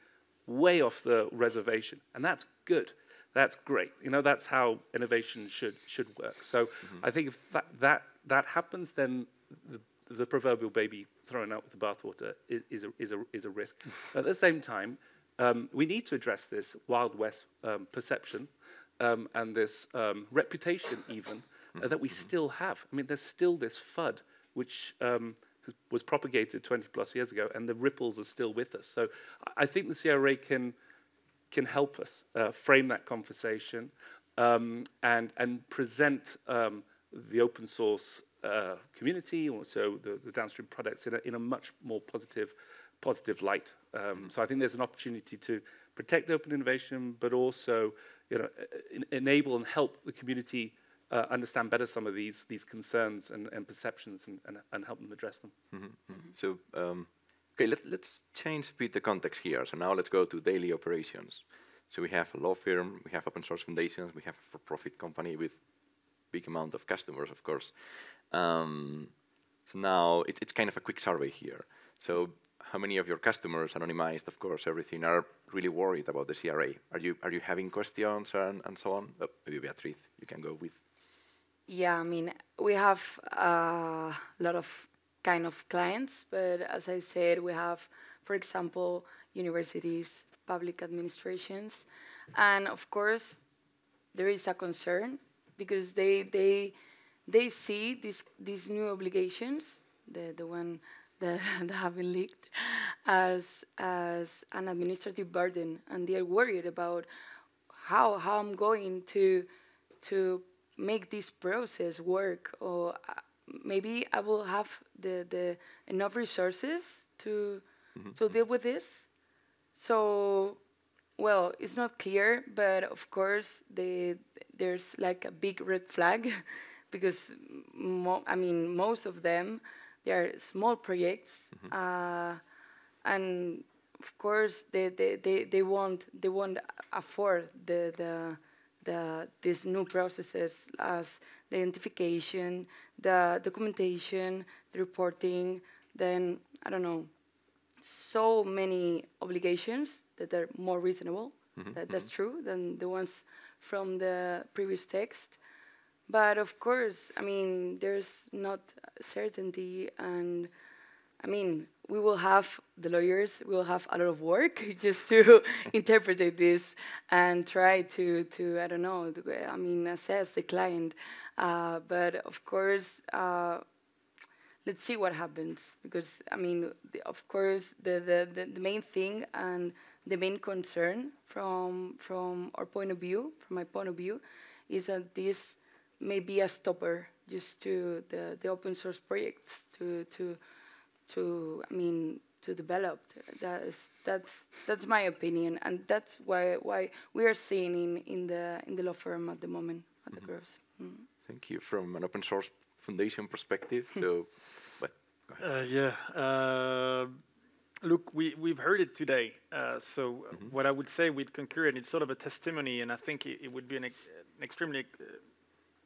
Speaker 5: way off the reservation. And that's good. That's great. You know, that's how innovation should should work. So mm-hmm. I think if that that that happens, then the, the proverbial baby thrown out with the bathwater is, is, a, is, a, is a risk. At the same time, um, we need to address this Wild West um, perception um, and this um, reputation even uh, that we mm-hmm. still have. I mean, there's still this FUD which um, was propagated 20 plus years ago, and the ripples are still with us. So I think the CRA can can help us uh, frame that conversation um, and and present um, the open source uh, community, also the, the, downstream products, in a, in a much more positive positive light. Um, mm-hmm. so I think there's an opportunity to protect open innovation, but also you know, enable and help the community uh, understand better some of these these concerns and, and perceptions and, and, and, help them address them.
Speaker 1: Mm -hmm. Mm -hmm. So, um, okay, let, let's change a bit the context here. So now let's go to daily operations. So we have a law firm, we have open source foundations, we have a for-profit company with big amount of customers, of course. Um, so now it's, it's kind of a quick survey here. So how many of your customers, anonymized, of course, everything, are really worried about the CRA? Are you are you having questions and, and so on? Oh, maybe Beatriz, you can go with.
Speaker 3: Yeah, I mean, we have a lot of kind of clients, but as I said, we have, for example, universities, public administrations, and of course, there is a concern because they they they see these these new obligations, the the one that, that have been leaked as as an administrative burden, and they are worried about how how I'm going to to make this process work, or uh, maybe I will have the the enough resources to mm-hmm. to deal with this. So, well, it's not clear, but of course, the there's like a big red flag because I mean most of them they are small projects, mm-hmm. uh, and of course they, they, they, they won't they won't afford the the the these new processes as the identification, the documentation, the reporting. Then I don't know, so many obligations that are more reasonable. Mm-hmm. That, that's mm-hmm. true than the ones from the previous text. But of course, I mean, there's not certainty, and I mean, we will have the lawyers we will have a lot of work just to interpret this and try to to I don't know I mean assess the client. Uh, but of course uh, let's see what happens because I mean the, of course the, the, the, the main thing and the main concern from from our point of view from my point of view is that this may be a stopper just to the, the open source projects to to to I mean to develop. That's that's that's my opinion, and that's why why we are seeing in, in the in the law firm at the moment at mm -hmm. Across. Mm.
Speaker 1: Thank you. From an open source foundation perspective, so, but
Speaker 4: uh, yeah. Uh, look, we, we've heard it today. Uh, so mm -hmm. what I would say we'd concur, and it's sort of a testimony, and I think it, it would be an, an extremely uh,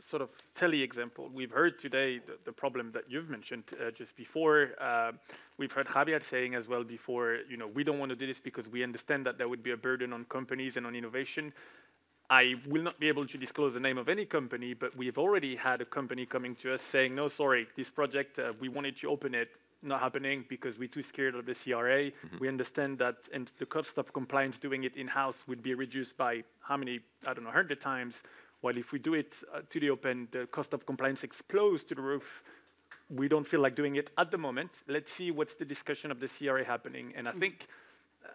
Speaker 4: sort of tele example. We've heard today the, the problem that you've mentioned uh, just before. Uh, we've heard Javier saying as well before, you know, we don't want to do this because we understand that there would be a burden on companies and on innovation. I will not be able to disclose the name of any company, but we've already had a company coming to us saying, no, sorry, this project, uh, we wanted to open it, not happening because we're too scared of the CRA. Mm -hmm. We understand that, and the cost of compliance doing it in-house would be reduced by how many, I don't know, 100 times. While if we do it uh, to the open, the cost of compliance explodes to the roof. We don't feel like doing it at the moment. Let's see what's the discussion of the CRA happening. And I mm. think uh,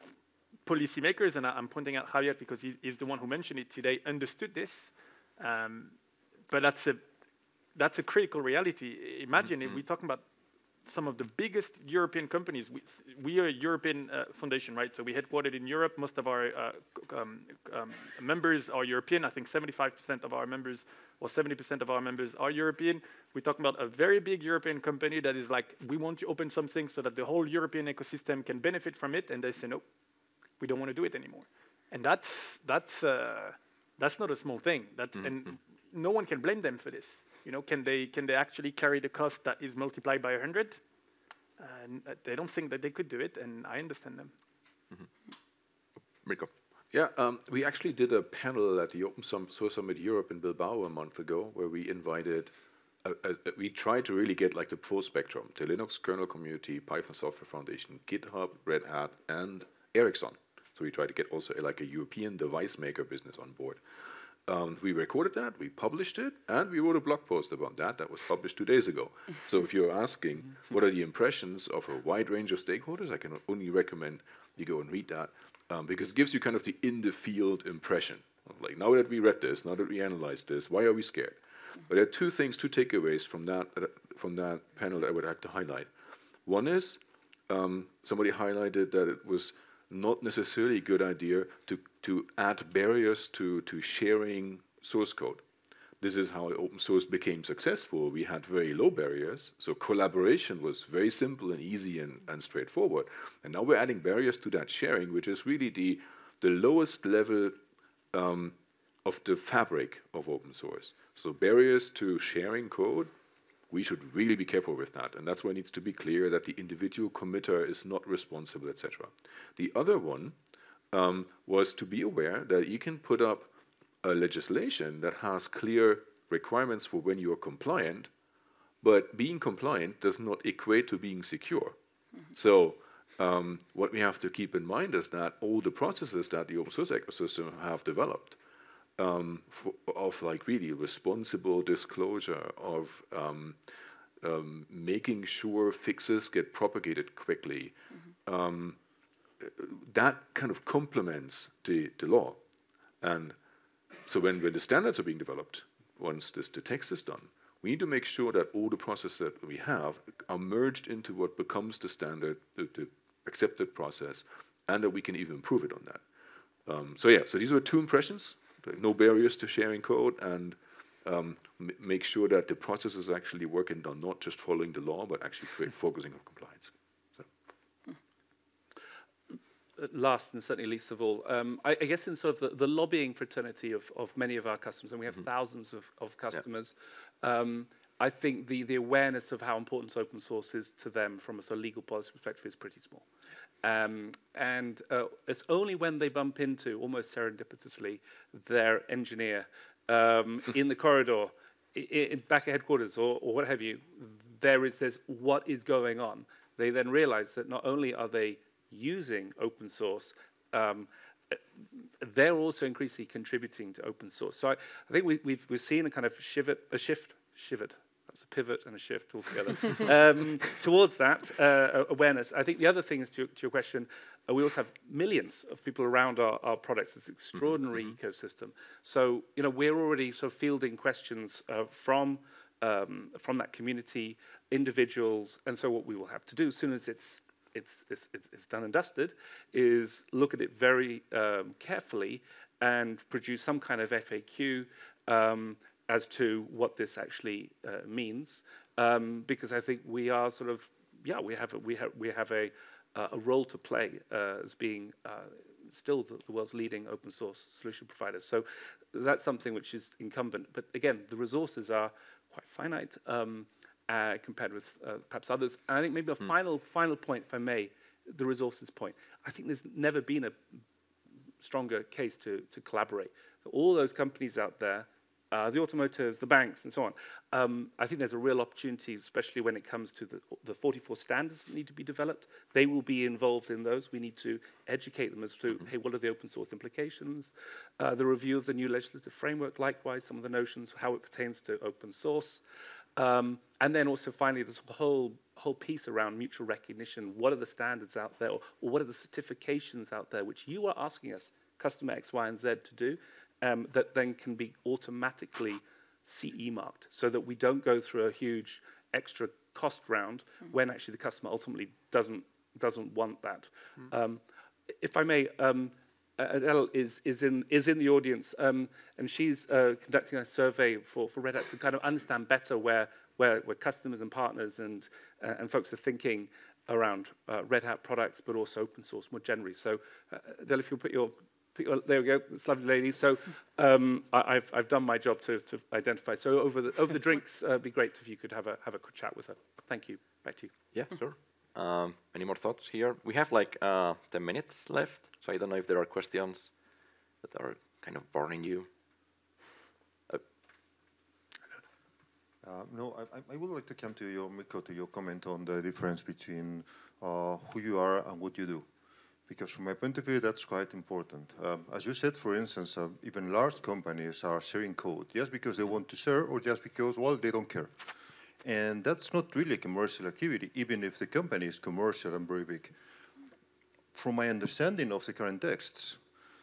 Speaker 4: policymakers, and I, am pointing at Javier because he, he's the one who mentioned it today, understood this. Um, but that's a that's a critical reality. Imagine mm -hmm. if we're talking about some of the biggest European companies. We, we are a European uh, foundation, right? So we headquartered in Europe. Most of our uh, um, um, members are European. I think 75% of our members or 70% of our members are European. We're talking about a very big European company that is like, we want to open something so that the whole European ecosystem can benefit from it. And they say, no, we don't want to do it anymore. And that's, that's, uh, that's not a small thing. That's, mm -hmm. And no one can blame them for this. You know, can they can they actually carry the cost that is multiplied by 100? Uh, they don't think that they could do it, and I understand them.
Speaker 1: Mm -hmm. Mirko.
Speaker 2: Yeah, um, we actually did a panel at the Open Source Summit Europe in Bilbao a month ago, where we invited, uh, uh, we tried to really get like the full spectrum: the Linux kernel community, Python Software Foundation, GitHub, Red Hat, and Ericsson. So we tried to get also like a European device maker business on board. Um, we recorded that, we published it, and we wrote a blog post about that that was published two days ago. so if you're asking what are the impressions of a wide range of stakeholders, I can only recommend you go and read that um, because it gives you kind of the in the field impression. Like now that we read this, now that we analyzed this, why are we scared? But there are two things, two takeaways from that uh, from that panel that I would like to highlight. One is um, somebody highlighted that it was not necessarily a good idea to, to add barriers to, to sharing source code. This is how open source became successful. We had very low barriers, so collaboration was very simple and easy and, and straightforward. And now we're adding barriers to that sharing, which is really the, the lowest level um, of the fabric of open source. So barriers to sharing code we should really be careful with that. And that's why it needs to be clear that the individual committer is not responsible, etc. The other one um, was to be aware that you can put up a legislation that has clear requirements for when you are compliant, but being compliant does not equate to being secure. Mm -hmm. So um, what we have to keep in mind is that all the processes that the open source ecosystem have developed um, of like really responsible disclosure of um, um, making sure fixes get propagated quickly. Mm-hmm. Um, that kind of complements the, the law. And so when, when the standards are being developed, once this, the text is done, we need to make sure that all the processes that we have are merged into what becomes the standard, the, the accepted process, and that we can even improve it on that. Um, so yeah, so these were two impressions no barriers to sharing code, and um, make sure that the process is actually working on not just following the law, but actually focusing on compliance. So.
Speaker 5: Uh, last and certainly least of all, um, I, I, guess in sort of the, the lobbying fraternity of, of, many of our customers, and we have mm -hmm. thousands of, of customers, yeah. um, I think the, the awareness of how important open source is to them from a sort of legal policy perspective is pretty small. Um, and uh, it's only when they bump into, almost serendipitously, their engineer um, in the corridor, in, back at headquarters or, or, what have you, there is this, what is going on? they then realize that not only are they using open source, um, they're also increasingly contributing to open source. So I, I think we, we've, we've seen a kind of shift, a shift, shift, that's a pivot and a shift altogether, um, towards that uh, awareness. I think the other thing is to, to your question, uh, we also have millions of people around our, our products. It's an extraordinary mm-hmm. ecosystem. So, you know, we're already sort of fielding questions uh, from, um, from that community, individuals, and so what we will have to do as soon as it's it's, it's, it's done and dusted, is look at it very um, carefully and produce some kind of FAQ um, as to what this actually uh, means. Um, because I think we are sort of, yeah, we have a, we have, we have a, uh, a role to play uh, as being uh, still the, the, world's leading open source solution provider. So that's something which is incumbent. But again, the resources are quite finite. Um, uh, compared with uh, perhaps others. And I think maybe a mm. final final point, if I may, the resources point. I think there's never been a stronger case to to collaborate. All those companies out there, uh, the automotives, the banks, and so on. Um, I think there's a real opportunity, especially when it comes to the, the 44 standards that need to be developed. They will be involved in those. We need to educate them as to, mm -hmm. hey, what are the open source implications? Uh, the review of the new legislative framework, likewise, some of the notions, how it pertains to open source. Um, and then also finally, this whole whole piece around mutual recognition. What are the standards out there, or, or what are the certifications out there which you are asking us, customer X, Y, and Z, to do, um, that then can be automatically CE marked, so that we don't go through a huge extra cost round mm. when actually the customer ultimately doesn't doesn't want that. Mm. Um, if I may. Um, Adele is, is, in, is in the audience, um, and she's uh, conducting a survey for, for Red Hat to kind of understand better where, where, where customers and partners and, uh, and folks are thinking around uh, Red Hat products, but also open source more generally. So, uh, Adele, if you'll put your, put there we go, this lovely lady. So, um, I, have I've done my job to, to identify. So, over the, over the drinks, uh, it'd be great if you could have a, have a quick chat with her. Thank you. Back to you.
Speaker 1: Yeah, sure. Um, any more thoughts here? We have like uh, 10 minutes left. So I don't know if there are questions that are kind of burning you.
Speaker 9: Uh, uh, no, I, I, would like to come to your Mirko, to your comment on the difference between uh, who you are and what you do, because from my point of view, that's quite important. Um, as you said, for instance, uh, even large companies are sharing code just because they want to share, or just because well they don't care, and that's not really a commercial activity, even if the company is commercial and very big from my understanding of the current texts,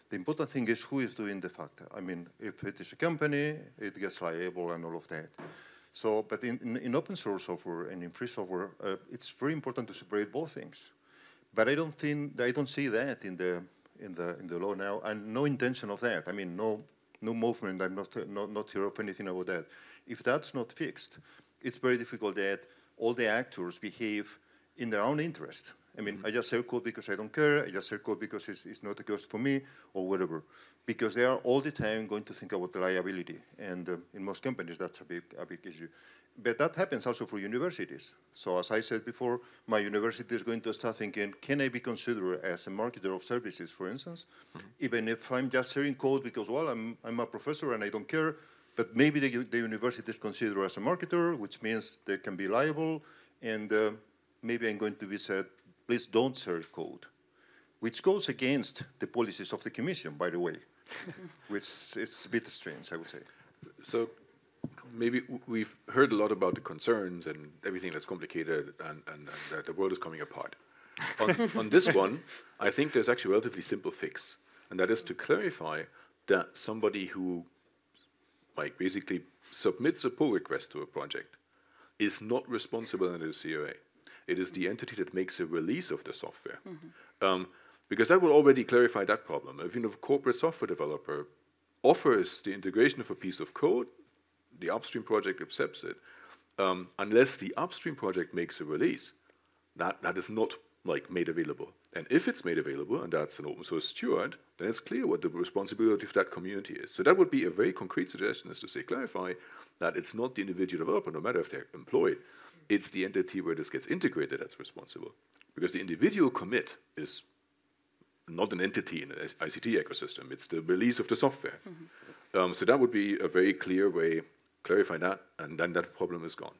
Speaker 9: the important thing is who is doing the fact. I mean, if it is a company, it gets liable and all of that. So, but in, in, in open source software and in free software, uh, it's very important to separate both things. But I don't think I don't see that in the in the in the law now, and no intention of that. I mean, no no movement. I'm not not not here of anything about that. If that's not fixed, it's very difficult that all the actors behave in their own interest. I mean, mm -hmm. I just share code because I don't care. I just share code because it's, it's not a cost for me or whatever. Because they are all the time going to think about the liability. And uh, in most companies, that's a big, a big issue. But that happens also for universities. So as I said before, my university is going to start thinking, can I be considered as a marketer of services, for instance? Mm -hmm. Even if I'm just sharing code because, well, I'm, I'm a professor and I don't care, but maybe the, the university is considered as a marketer, which means they can be liable, and uh, maybe I'm going to be said, please don't serve code, which goes against the policies of the Commission, by the way, which is a bit strange, I would say.
Speaker 2: So maybe we've heard a lot about the concerns and everything that's complicated and, and, and that the world is coming apart. on, on this one, I think there's actually a relatively simple fix, and that is to clarify that somebody who like basically submits a pull request to a project is not responsible under the CRA. It is the entity that makes a release of the software. Mm -hmm. um, because that will already clarify that problem. If you know, a corporate software developer offers the integration of a piece of code, the upstream project accepts it. Um, unless the upstream project makes a release, that, that is not like made available. And if it's made available, and that's an open source steward, then it's clear what the responsibility of that community is. So that would be a very concrete suggestion is to say, clarify that it's not the individual developer, no matter if they're employed, it's the entity where this gets integrated that's responsible. Because the individual commit is not an entity in an ICT ecosystem, it's the release of the software. Mm -hmm. um, so that would be a very clear way, clarify that, and then that problem is gone.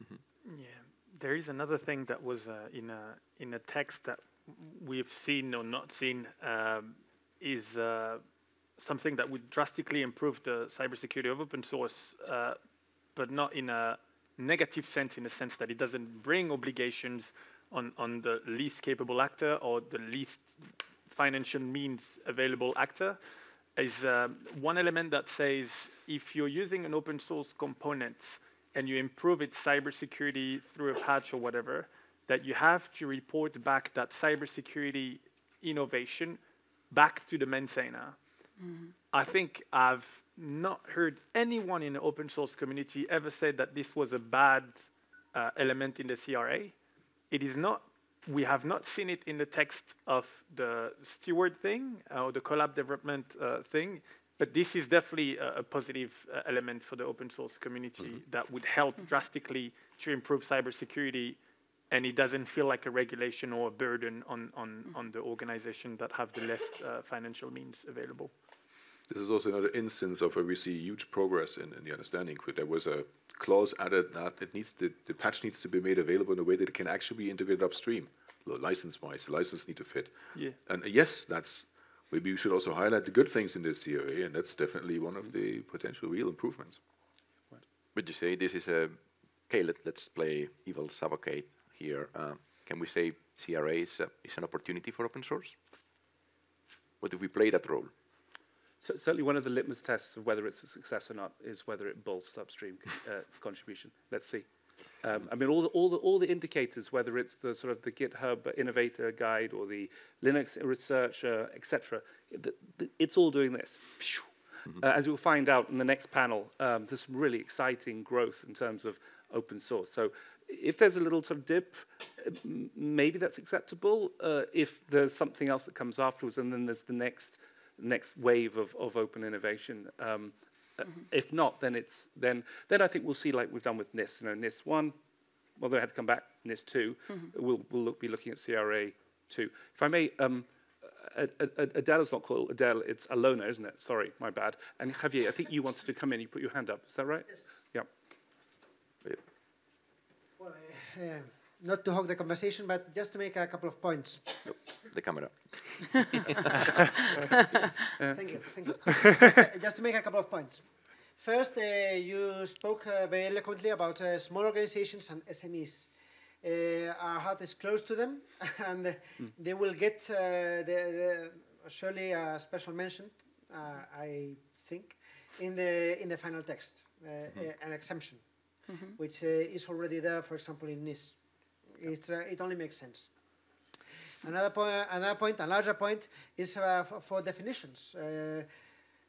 Speaker 4: Mm -hmm. Yeah, there is another thing that was uh, in a in a text that we've seen or not seen um, is uh, something that would drastically improve the cybersecurity of open source, uh, but not in a negative sense, in a sense that it doesn't bring obligations on on the least capable actor or the least financial means available actor. Is uh, one element that says if you're using an open source component and you improve its cybersecurity through a patch or whatever, that you have to report back that cybersecurity innovation back to the maintainer. I think I've not heard anyone in the open source community ever say that this was a bad uh, element in the CRA. It is not. We have not seen it in the text of the steward thing uh, or the collab development uh, thing. But this is definitely a, a positive uh, element for the open source community that would help drastically to improve cybersecurity, and it doesn't feel like a regulation or a burden on on, on the organization that have the less uh, financial means available.
Speaker 2: This is also another instance of where we see huge progress in, in the understanding. There was a clause added that it needs the, the patch needs to be made available in a way that it can actually be integrated upstream, license-wise. The license need to fit.
Speaker 4: Yeah.
Speaker 2: And uh, yes, that's maybe we should also highlight the good things in this CRA, and that's definitely one of the potential real improvements.
Speaker 1: Would you say this is a okay? Let, let's play evil advocate here. Uh, can we say CRA is, a, is an opportunity for open source? What if we play that role?
Speaker 5: So certainly one of the litmus tests of whether it's a success or not is whether it bolsters upstream uh, contribution. Let's see. Um, I mean, all the, all, the, all the indicators, whether it's the sort of the GitHub Innovator Guide or the Linux Researcher, etc., it's all doing this. Uh, as you'll find out in the next panel, um, there's some really exciting growth in terms of open source. So if there's a little sort of dip, maybe that's acceptable. Uh, if there's something else that comes afterwards, and then there's the next next wave of, of open innovation. Um, uh, If not, then it's then then I think we'll see like we've done with NIS. You know, NIS one, well they had to come back. NIS 2 we'll we'll look, be looking at CRA two. If I may. Um, Ad- Ad- Ad- Adele's not called Adele, it's Alona, isn't it? Sorry, my bad. And Javier, I think you wanted to come in. You put your hand up. Is that right? Yes. Yeah.
Speaker 6: Well, uh, uh, not to hog the conversation, but just to make a couple of points.
Speaker 1: The camera.
Speaker 6: Thank you. Thank you. just, uh, just to make a couple of points. First, uh, you spoke uh, very eloquently about uh, small organizations and SMEs. Uh, our heart is close to them, and uh, they will get uh, the, the, surely a special mention, uh, I think, in the in the final text, uh, uh, an exemption, which uh, is already there, for example, in NIS. It's, uh, it only makes sense. Another, point, another point, a larger point, is uh, for definitions. Uh,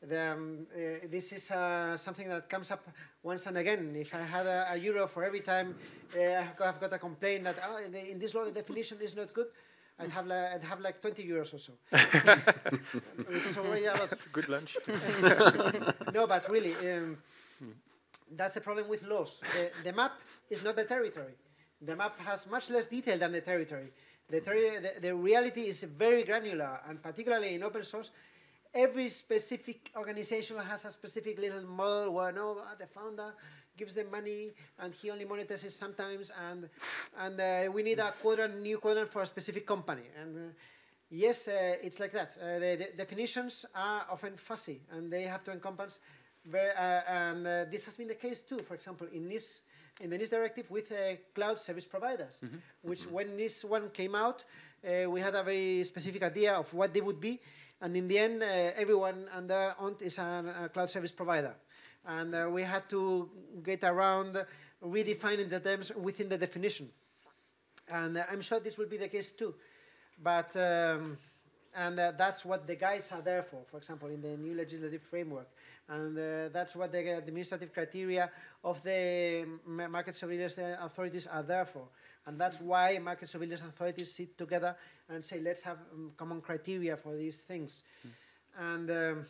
Speaker 6: the, um, uh, this is uh, something that comes up once and again. If I had a, a euro for every time uh, I've, got, I've got a complaint that oh, in, the, in this law the definition is not good, I'd have, like, I'd have like 20 euros or so, which is already a lot.
Speaker 4: Good lunch.
Speaker 6: no, but really, um, that's the problem with laws. The, the map is not the territory. The map has much less detail than the territory. The, terri- the, the reality is very granular, and particularly in open source, every specific organization has a specific little model where no, uh, the founder gives them money and he only monetizes sometimes, and and uh, we need a quadrant, new quadrant for a specific company. And uh, yes, uh, it's like that. Uh, the, the definitions are often fuzzy, and they have to encompass. Very, uh, and uh, this has been the case too. For example, in NIS, in the NIS directive with uh, cloud service providers, which when NIS one came out, uh, we had a very specific idea of what they would be, and in the end, uh, everyone under ONT is an- a cloud service provider, and uh, we had to get around redefining the terms within the definition, and uh, I'm sure this will be the case too, but. Um, and uh, that's what the guides are there for, for example, in the new legislative framework. And uh, that's what the administrative criteria of the market surveillance uh, authorities are there for. And that's why market surveillance authorities sit together and say, let's have um, common criteria for these things. And um,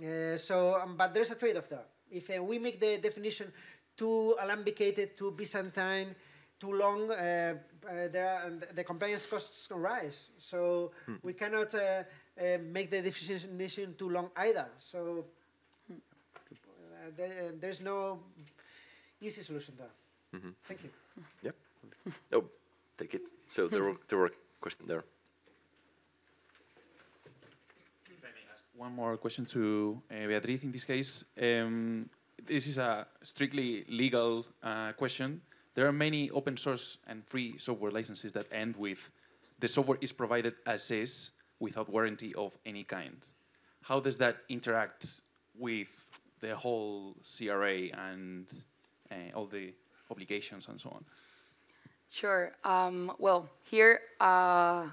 Speaker 6: uh, so, um, but there's a trade-off there. If uh, we make the definition too alembicated, too Byzantine, too long, uh, uh, there are, and the compliance costs rise. So we cannot uh, make the definition too long either. So uh, there, uh, there's no easy solution there. Thank you.
Speaker 1: Yep. oh, take it. So there were there were question there.
Speaker 8: If I may ask one more question to uh, Beatriz in this case. Um, this is a strictly legal uh, question. There are many open source and free software licenses that end with the software is provided as is without warranty of any kind. How does that interact with the whole CRA and uh, all the obligations and so on?
Speaker 3: Sure. Um, well, here uh,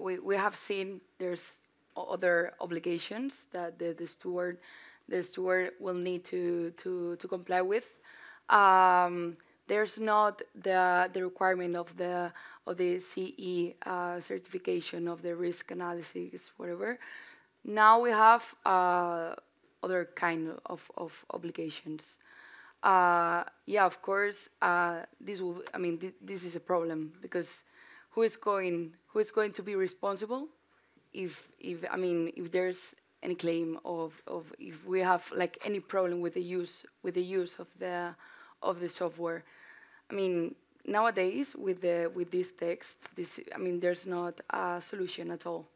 Speaker 3: we, we have seen there's other obligations that the, the steward the steward will need to to, to comply with. Um, there's not the the requirement of the of the CE uh, certification of the risk analysis, whatever. Now we have uh, other kind of, of obligations. Uh, yeah, of course, uh, this will. I mean, th this is a problem because who is going who is going to be responsible if if I mean if there's any claim of, of if we have like any problem with the use with the use of the of the software. I mean nowadays with the with this text, this I mean there's not a solution at all.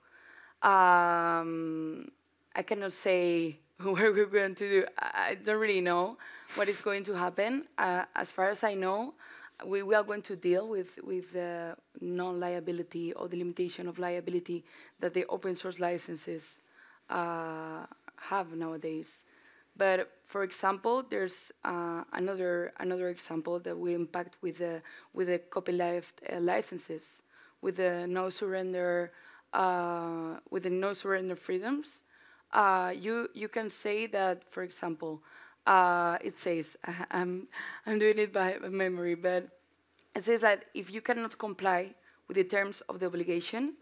Speaker 3: Um, I cannot say what we're going to do. I don't really know what is going to happen. Uh, as far as I know, we, we are going to deal with, with the non-liability or the limitation of liability that the open source licenses uh, have nowadays. But for example, there's uh, another another example that we impact with the with the copyleft uh, licenses, with the no surrender uh, with the no surrender freedoms. Uh, you you can say that, for example, uh, it says, I'm, I'm doing it by memory, but it says that if you cannot comply with the terms of the obligation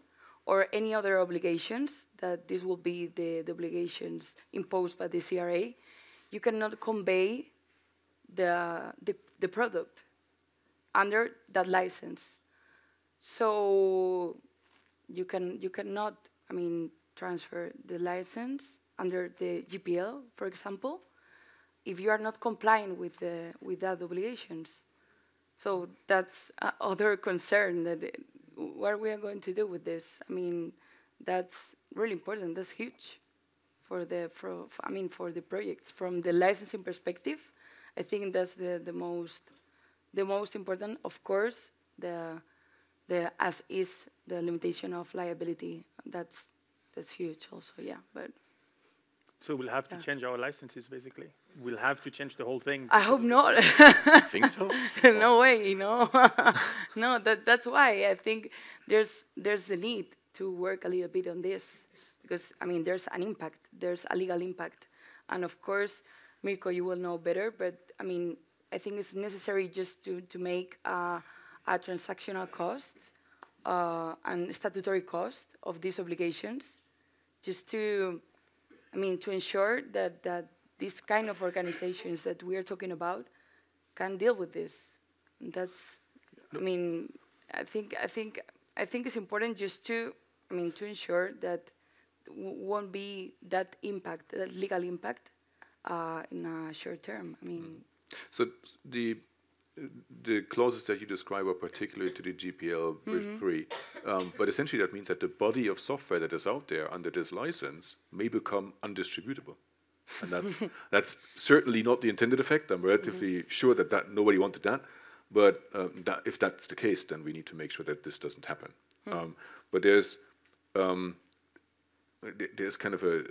Speaker 3: or any other obligations, that this will be the, the obligations imposed by the CRA, you cannot convey the, the, the product under that license. So you can you cannot, I mean, transfer the license under the GPL, for example, if you are not complying with the, with that obligations. So that's other concern that what we are going to do with this. I mean, that's really important. That's huge for the for, for I mean for the projects from the licensing perspective. I think that's the the most the most important. Of course, the the as is the limitation of liability. That's that's huge also. Yeah, but.
Speaker 4: So we'll have to
Speaker 3: Yeah.
Speaker 4: change our licenses, basically. We'll have to change the whole thing.
Speaker 3: I hope not.
Speaker 1: Think so?
Speaker 3: no way, you know. no, that that's why I think there's there's a need to work a little bit on this because I mean there's an impact, there's a legal impact, and of course, Mirko, you will know better. But I mean, I think it's necessary just to to make uh, a transactional cost uh, and statutory cost of these obligations, just to I mean, to ensure that, that these kind of organizations that we are talking about can deal with this. That's, I mean, I think, I think, I think it's important just to, I mean, to ensure that won't be that impact, that legal impact, uh, in a short term. I mean,
Speaker 2: So the the clauses that you describe are particular to the GPL version 3, um, but essentially that means that the body of software that is out there under this license may become undistributable. And that's, that's certainly not the intended effect. I'm relatively sure that, that nobody wanted that. But um, that, if that's the case, then we need to make sure that this doesn't happen. Um, but there's, um, there's kind of a,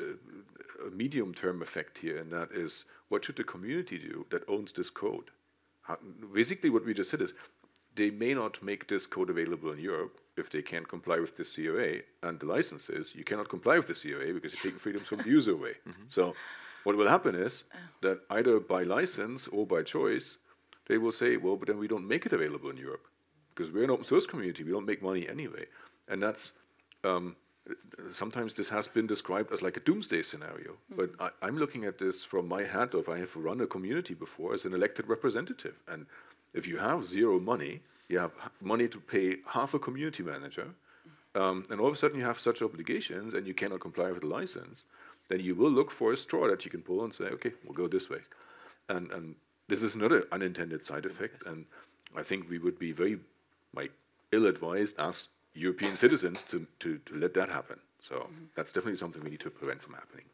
Speaker 2: a medium term effect here, and that is what should the community do that owns this code? How, basically, what we just said is they may not make this code available in Europe if they can't comply with the CRA and the licenses. You cannot comply with the CRA because you're taking freedoms from the user away. So, what will happen is that either by license or by choice, they will say, well, but then we don't make it available in Europe because we're an open source community. We don't make money anyway. And that's um, sometimes this has been described as like a doomsday scenario. But I, I'm looking at this from my hat of I have run a community before as an elected representative. And if you have zero money, you have money to pay half a community manager, um, and all of a sudden you have such obligations and you cannot comply with the license, then you will look for a straw that you can pull and say, okay, we'll go this way. And, and this is another unintended side effect. And I think we would be very like ill-advised as European citizens to, to, to let that happen. So that's definitely something we need to prevent from happening.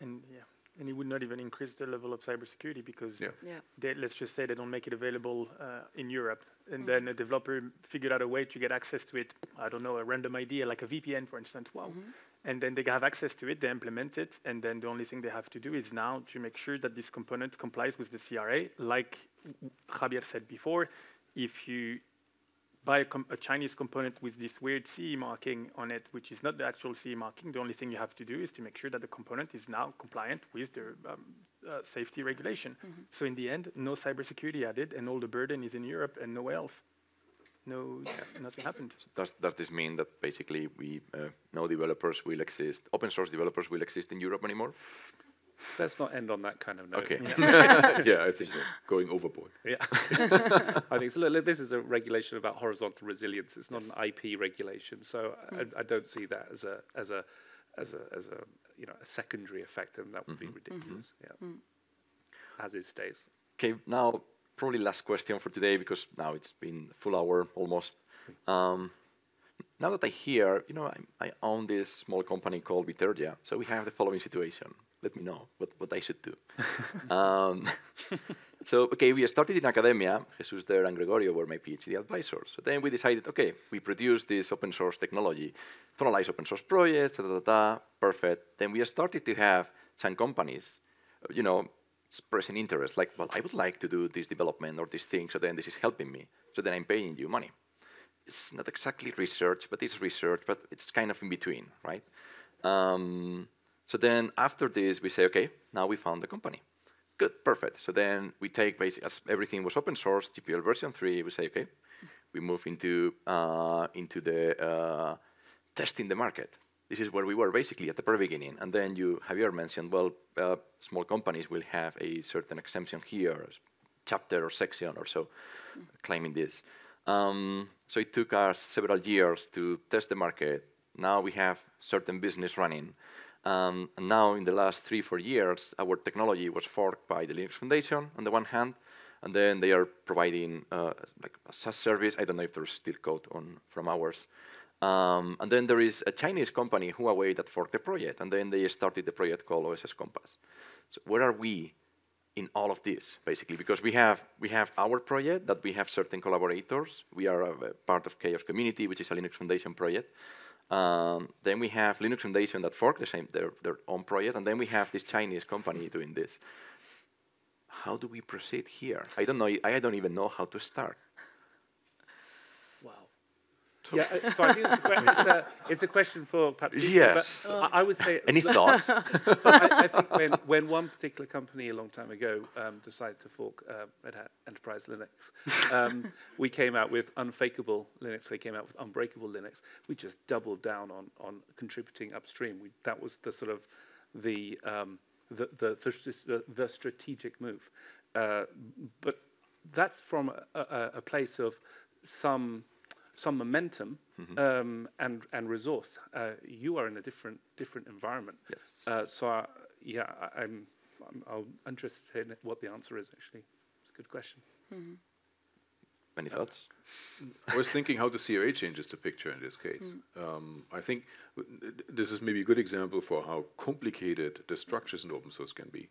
Speaker 4: And yeah, and it would not even increase the level of cybersecurity because
Speaker 2: Yeah.
Speaker 3: Yeah.
Speaker 4: they, let's just say they don't make it available uh, in Europe, and then a developer figured out a way to get access to it. I don't know, a random idea like a VPN, for instance. Wow. And then they have access to it, they implement it, and then the only thing they have to do is now to make sure that this component complies with the CRA. Like Javier said before, if you buy a, com- a Chinese component with this weird CE marking on it, which is not the actual CE marking, the only thing you have to do is to make sure that the component is now compliant with the um, uh, safety regulation. So in the end, no cybersecurity added, and all the burden is in Europe and nowhere else. No, nothing happened.
Speaker 1: Does, does this mean that basically we uh, no developers will exist, open source developers will exist in Europe anymore?
Speaker 5: Let's not end on that kind of note.
Speaker 1: Okay.
Speaker 2: yeah, I think we're going overboard.
Speaker 5: Yeah. I think so. Look, look, this is a regulation about horizontal resilience. It's not an IP regulation, so hmm. I, I don't see that as a as a as a as a you know a secondary effect, and that would be mm-hmm. Mm-hmm. ridiculous. Yeah. Hmm. As it stays.
Speaker 1: Okay, now probably last question for today because now it's been a full hour almost. Hmm. Um, now that I hear, you know, I, I own this small company called Bitergia, so we have the following situation. Let me know what, what I should do. um, so, okay, we started in academia. Jesus there and Gregorio were my PhD advisors. So then we decided, okay, we produce this open source technology to analyze open source projects, da, da, da, perfect. Then we started to have some companies, you know, expressing interest, like, well, I would like to do this development or this thing, so then this is helping me. So then I'm paying you money. It's not exactly research, but it's research, but it's kind of in between, right? Um, so then after this, we say, okay, now we found the company. Good, perfect. So then we take, basically, as everything was open source, GPL version 3, we say, okay, we move into, uh, into the uh, testing the market. This is where we were basically at the very beginning. And then you, Javier mentioned, well, uh, small companies will have a certain exemption here, chapter or section or so, claiming this. Um, so it took us several years to test the market. Now we have certain business running. Um, and now, in the last three, four years, our technology was forked by the Linux Foundation on the one hand, and then they are providing uh, like a SaaS service. I don't know if there's still code on from ours. Um, and then there is a Chinese company, Huawei, that forked the project, and then they started the project called OSS Compass. So where are we in all of this, basically? Because we have we have our project that we have certain collaborators. We are a, part of CHAOSS Community, which is a Linux Foundation project. Um, then we have Linux Foundation that forked the same their, their own project, and then we have this Chinese company doing this. How do we proceed here? I don't know. I don't even know how to start.
Speaker 5: Yeah, uh, so I think it's a, que- it's a, it's a question for perhaps. Lisa,
Speaker 1: Yes.
Speaker 5: But I, I would say.
Speaker 1: Any thoughts?
Speaker 5: so I, I think when, when one particular company a long time ago um, decided to fork uh, Red Hat Enterprise Linux, um, we came out with unfakeable Linux. They came out with unbreakable Linux. We just doubled down on on contributing upstream. We, that was the sort of the um, the, the, the the strategic move. Uh, but that's from a, a, a place of some some momentum um, and and resource. Uh, you are in a different different environment.
Speaker 1: Yes.
Speaker 5: Uh, so I, yeah, I, I'm, I'm I'm interested in what the answer is. Actually, it's a good question.
Speaker 1: Any thoughts?
Speaker 2: I was thinking how the CRA changes the picture in this case. Um, I think w- th- this is maybe a good example for how complicated the structures in open source can be.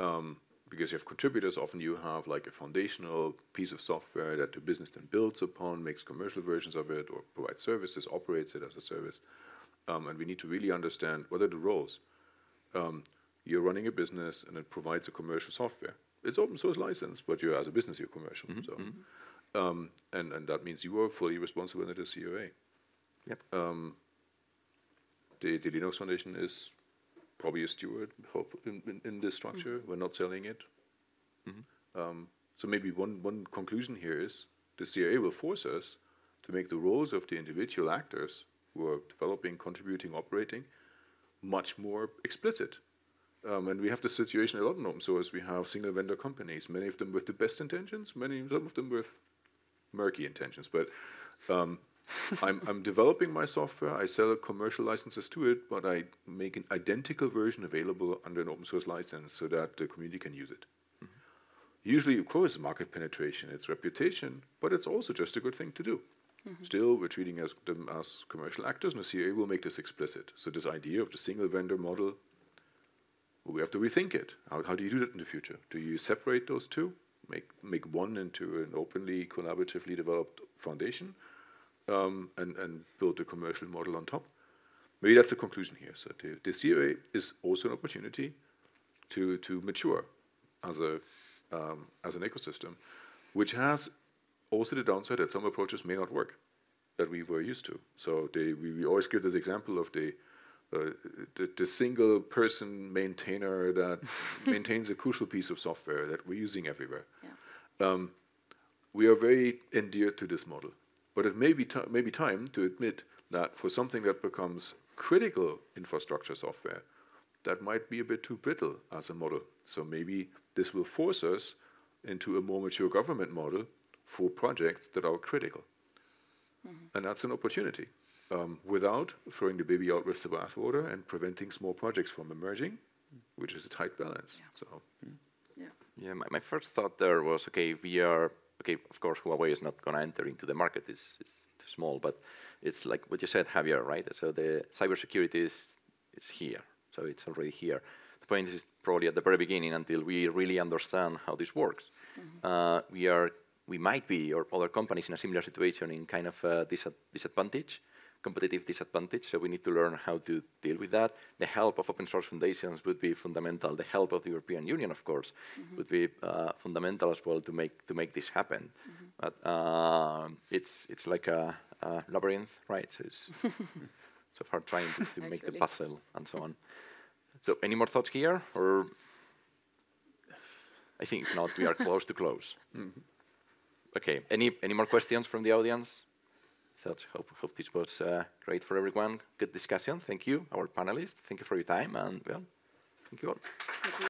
Speaker 2: Um, because you have contributors, often you have like a foundational piece of software that the business then builds upon, makes commercial versions of it, or provides services, operates it as a service. Um, and we need to really understand what are the roles. Um, you're running a business and it provides a commercial software. It's open source license, but you're as a business you're commercial. So, um, and and that means you are fully responsible under the CRA.
Speaker 1: Yep.
Speaker 2: Um, the, the Linux Foundation is probably a steward hope in, in, in this structure. We're not selling it. Um, so maybe one, one conclusion here is the CRA will force us to make the roles of the individual actors who are developing, contributing, operating much more explicit. Um, and we have the situation a lot in open source. We have single vendor companies, many of them with the best intentions, many some of them with murky intentions. But um, I'm, I'm developing my software. I sell commercial licenses to it, but I make an identical version available under an open source license so that the community can use it. Mm-hmm. usually, of course, market penetration, it's reputation, but it's also just a good thing to do. Mm-hmm. Still, we're treating as, them as commercial actors, and the CRA will make this explicit. So this idea of the single vendor model, well, we have to rethink it. How, how do you do that in the future? Do you separate those two, make make one into an openly, collaboratively developed foundation, um, and and build a commercial model on top? Maybe that's a conclusion here. So the, the CRA is also an opportunity to to mature as a um, as an ecosystem, which has also the downside that some approaches may not work that we were used to. So they, we, we always give this example of the uh, the, the single person maintainer that maintains a crucial piece of software that we're using everywhere.
Speaker 3: Yeah.
Speaker 2: Um, we are very endeared to this model, but it may be, ti may be time to admit that for something that becomes critical infrastructure software, that might be a bit too brittle as a model. So maybe this will force us into a more mature government model for projects that are critical. And that's an opportunity um, without throwing the baby out with the bathwater and preventing small projects from emerging, which is a tight balance. So,
Speaker 3: Yeah.
Speaker 1: Yeah, my, my first thought there was okay, we are okay. Of course, Huawei is not going to enter into the market; it's, it's too small. But it's like what you said, Javier, right? So the cybersecurity is is here, so it's already here. The point is probably at the very beginning until we really understand how this works. Uh, we are we might be or other companies in a similar situation in kind of disa- disadvantage competitive disadvantage, so we need to learn how to deal with that. The help of open source foundations would be fundamental. The help of the European Union, of course, would be uh, fundamental as well to make to make this happen. But uh, it's it's like a, a labyrinth, right? So it's so far trying to, to make the puzzle and so on. So any more thoughts here, or I think if not, we are close to close. Okay. Any any more questions from the audience? Thoughts. Hope hope this was uh, great for everyone. Good discussion. Thank you, our panelists. Thank you for your time, and well, thank you all.
Speaker 3: Thank you.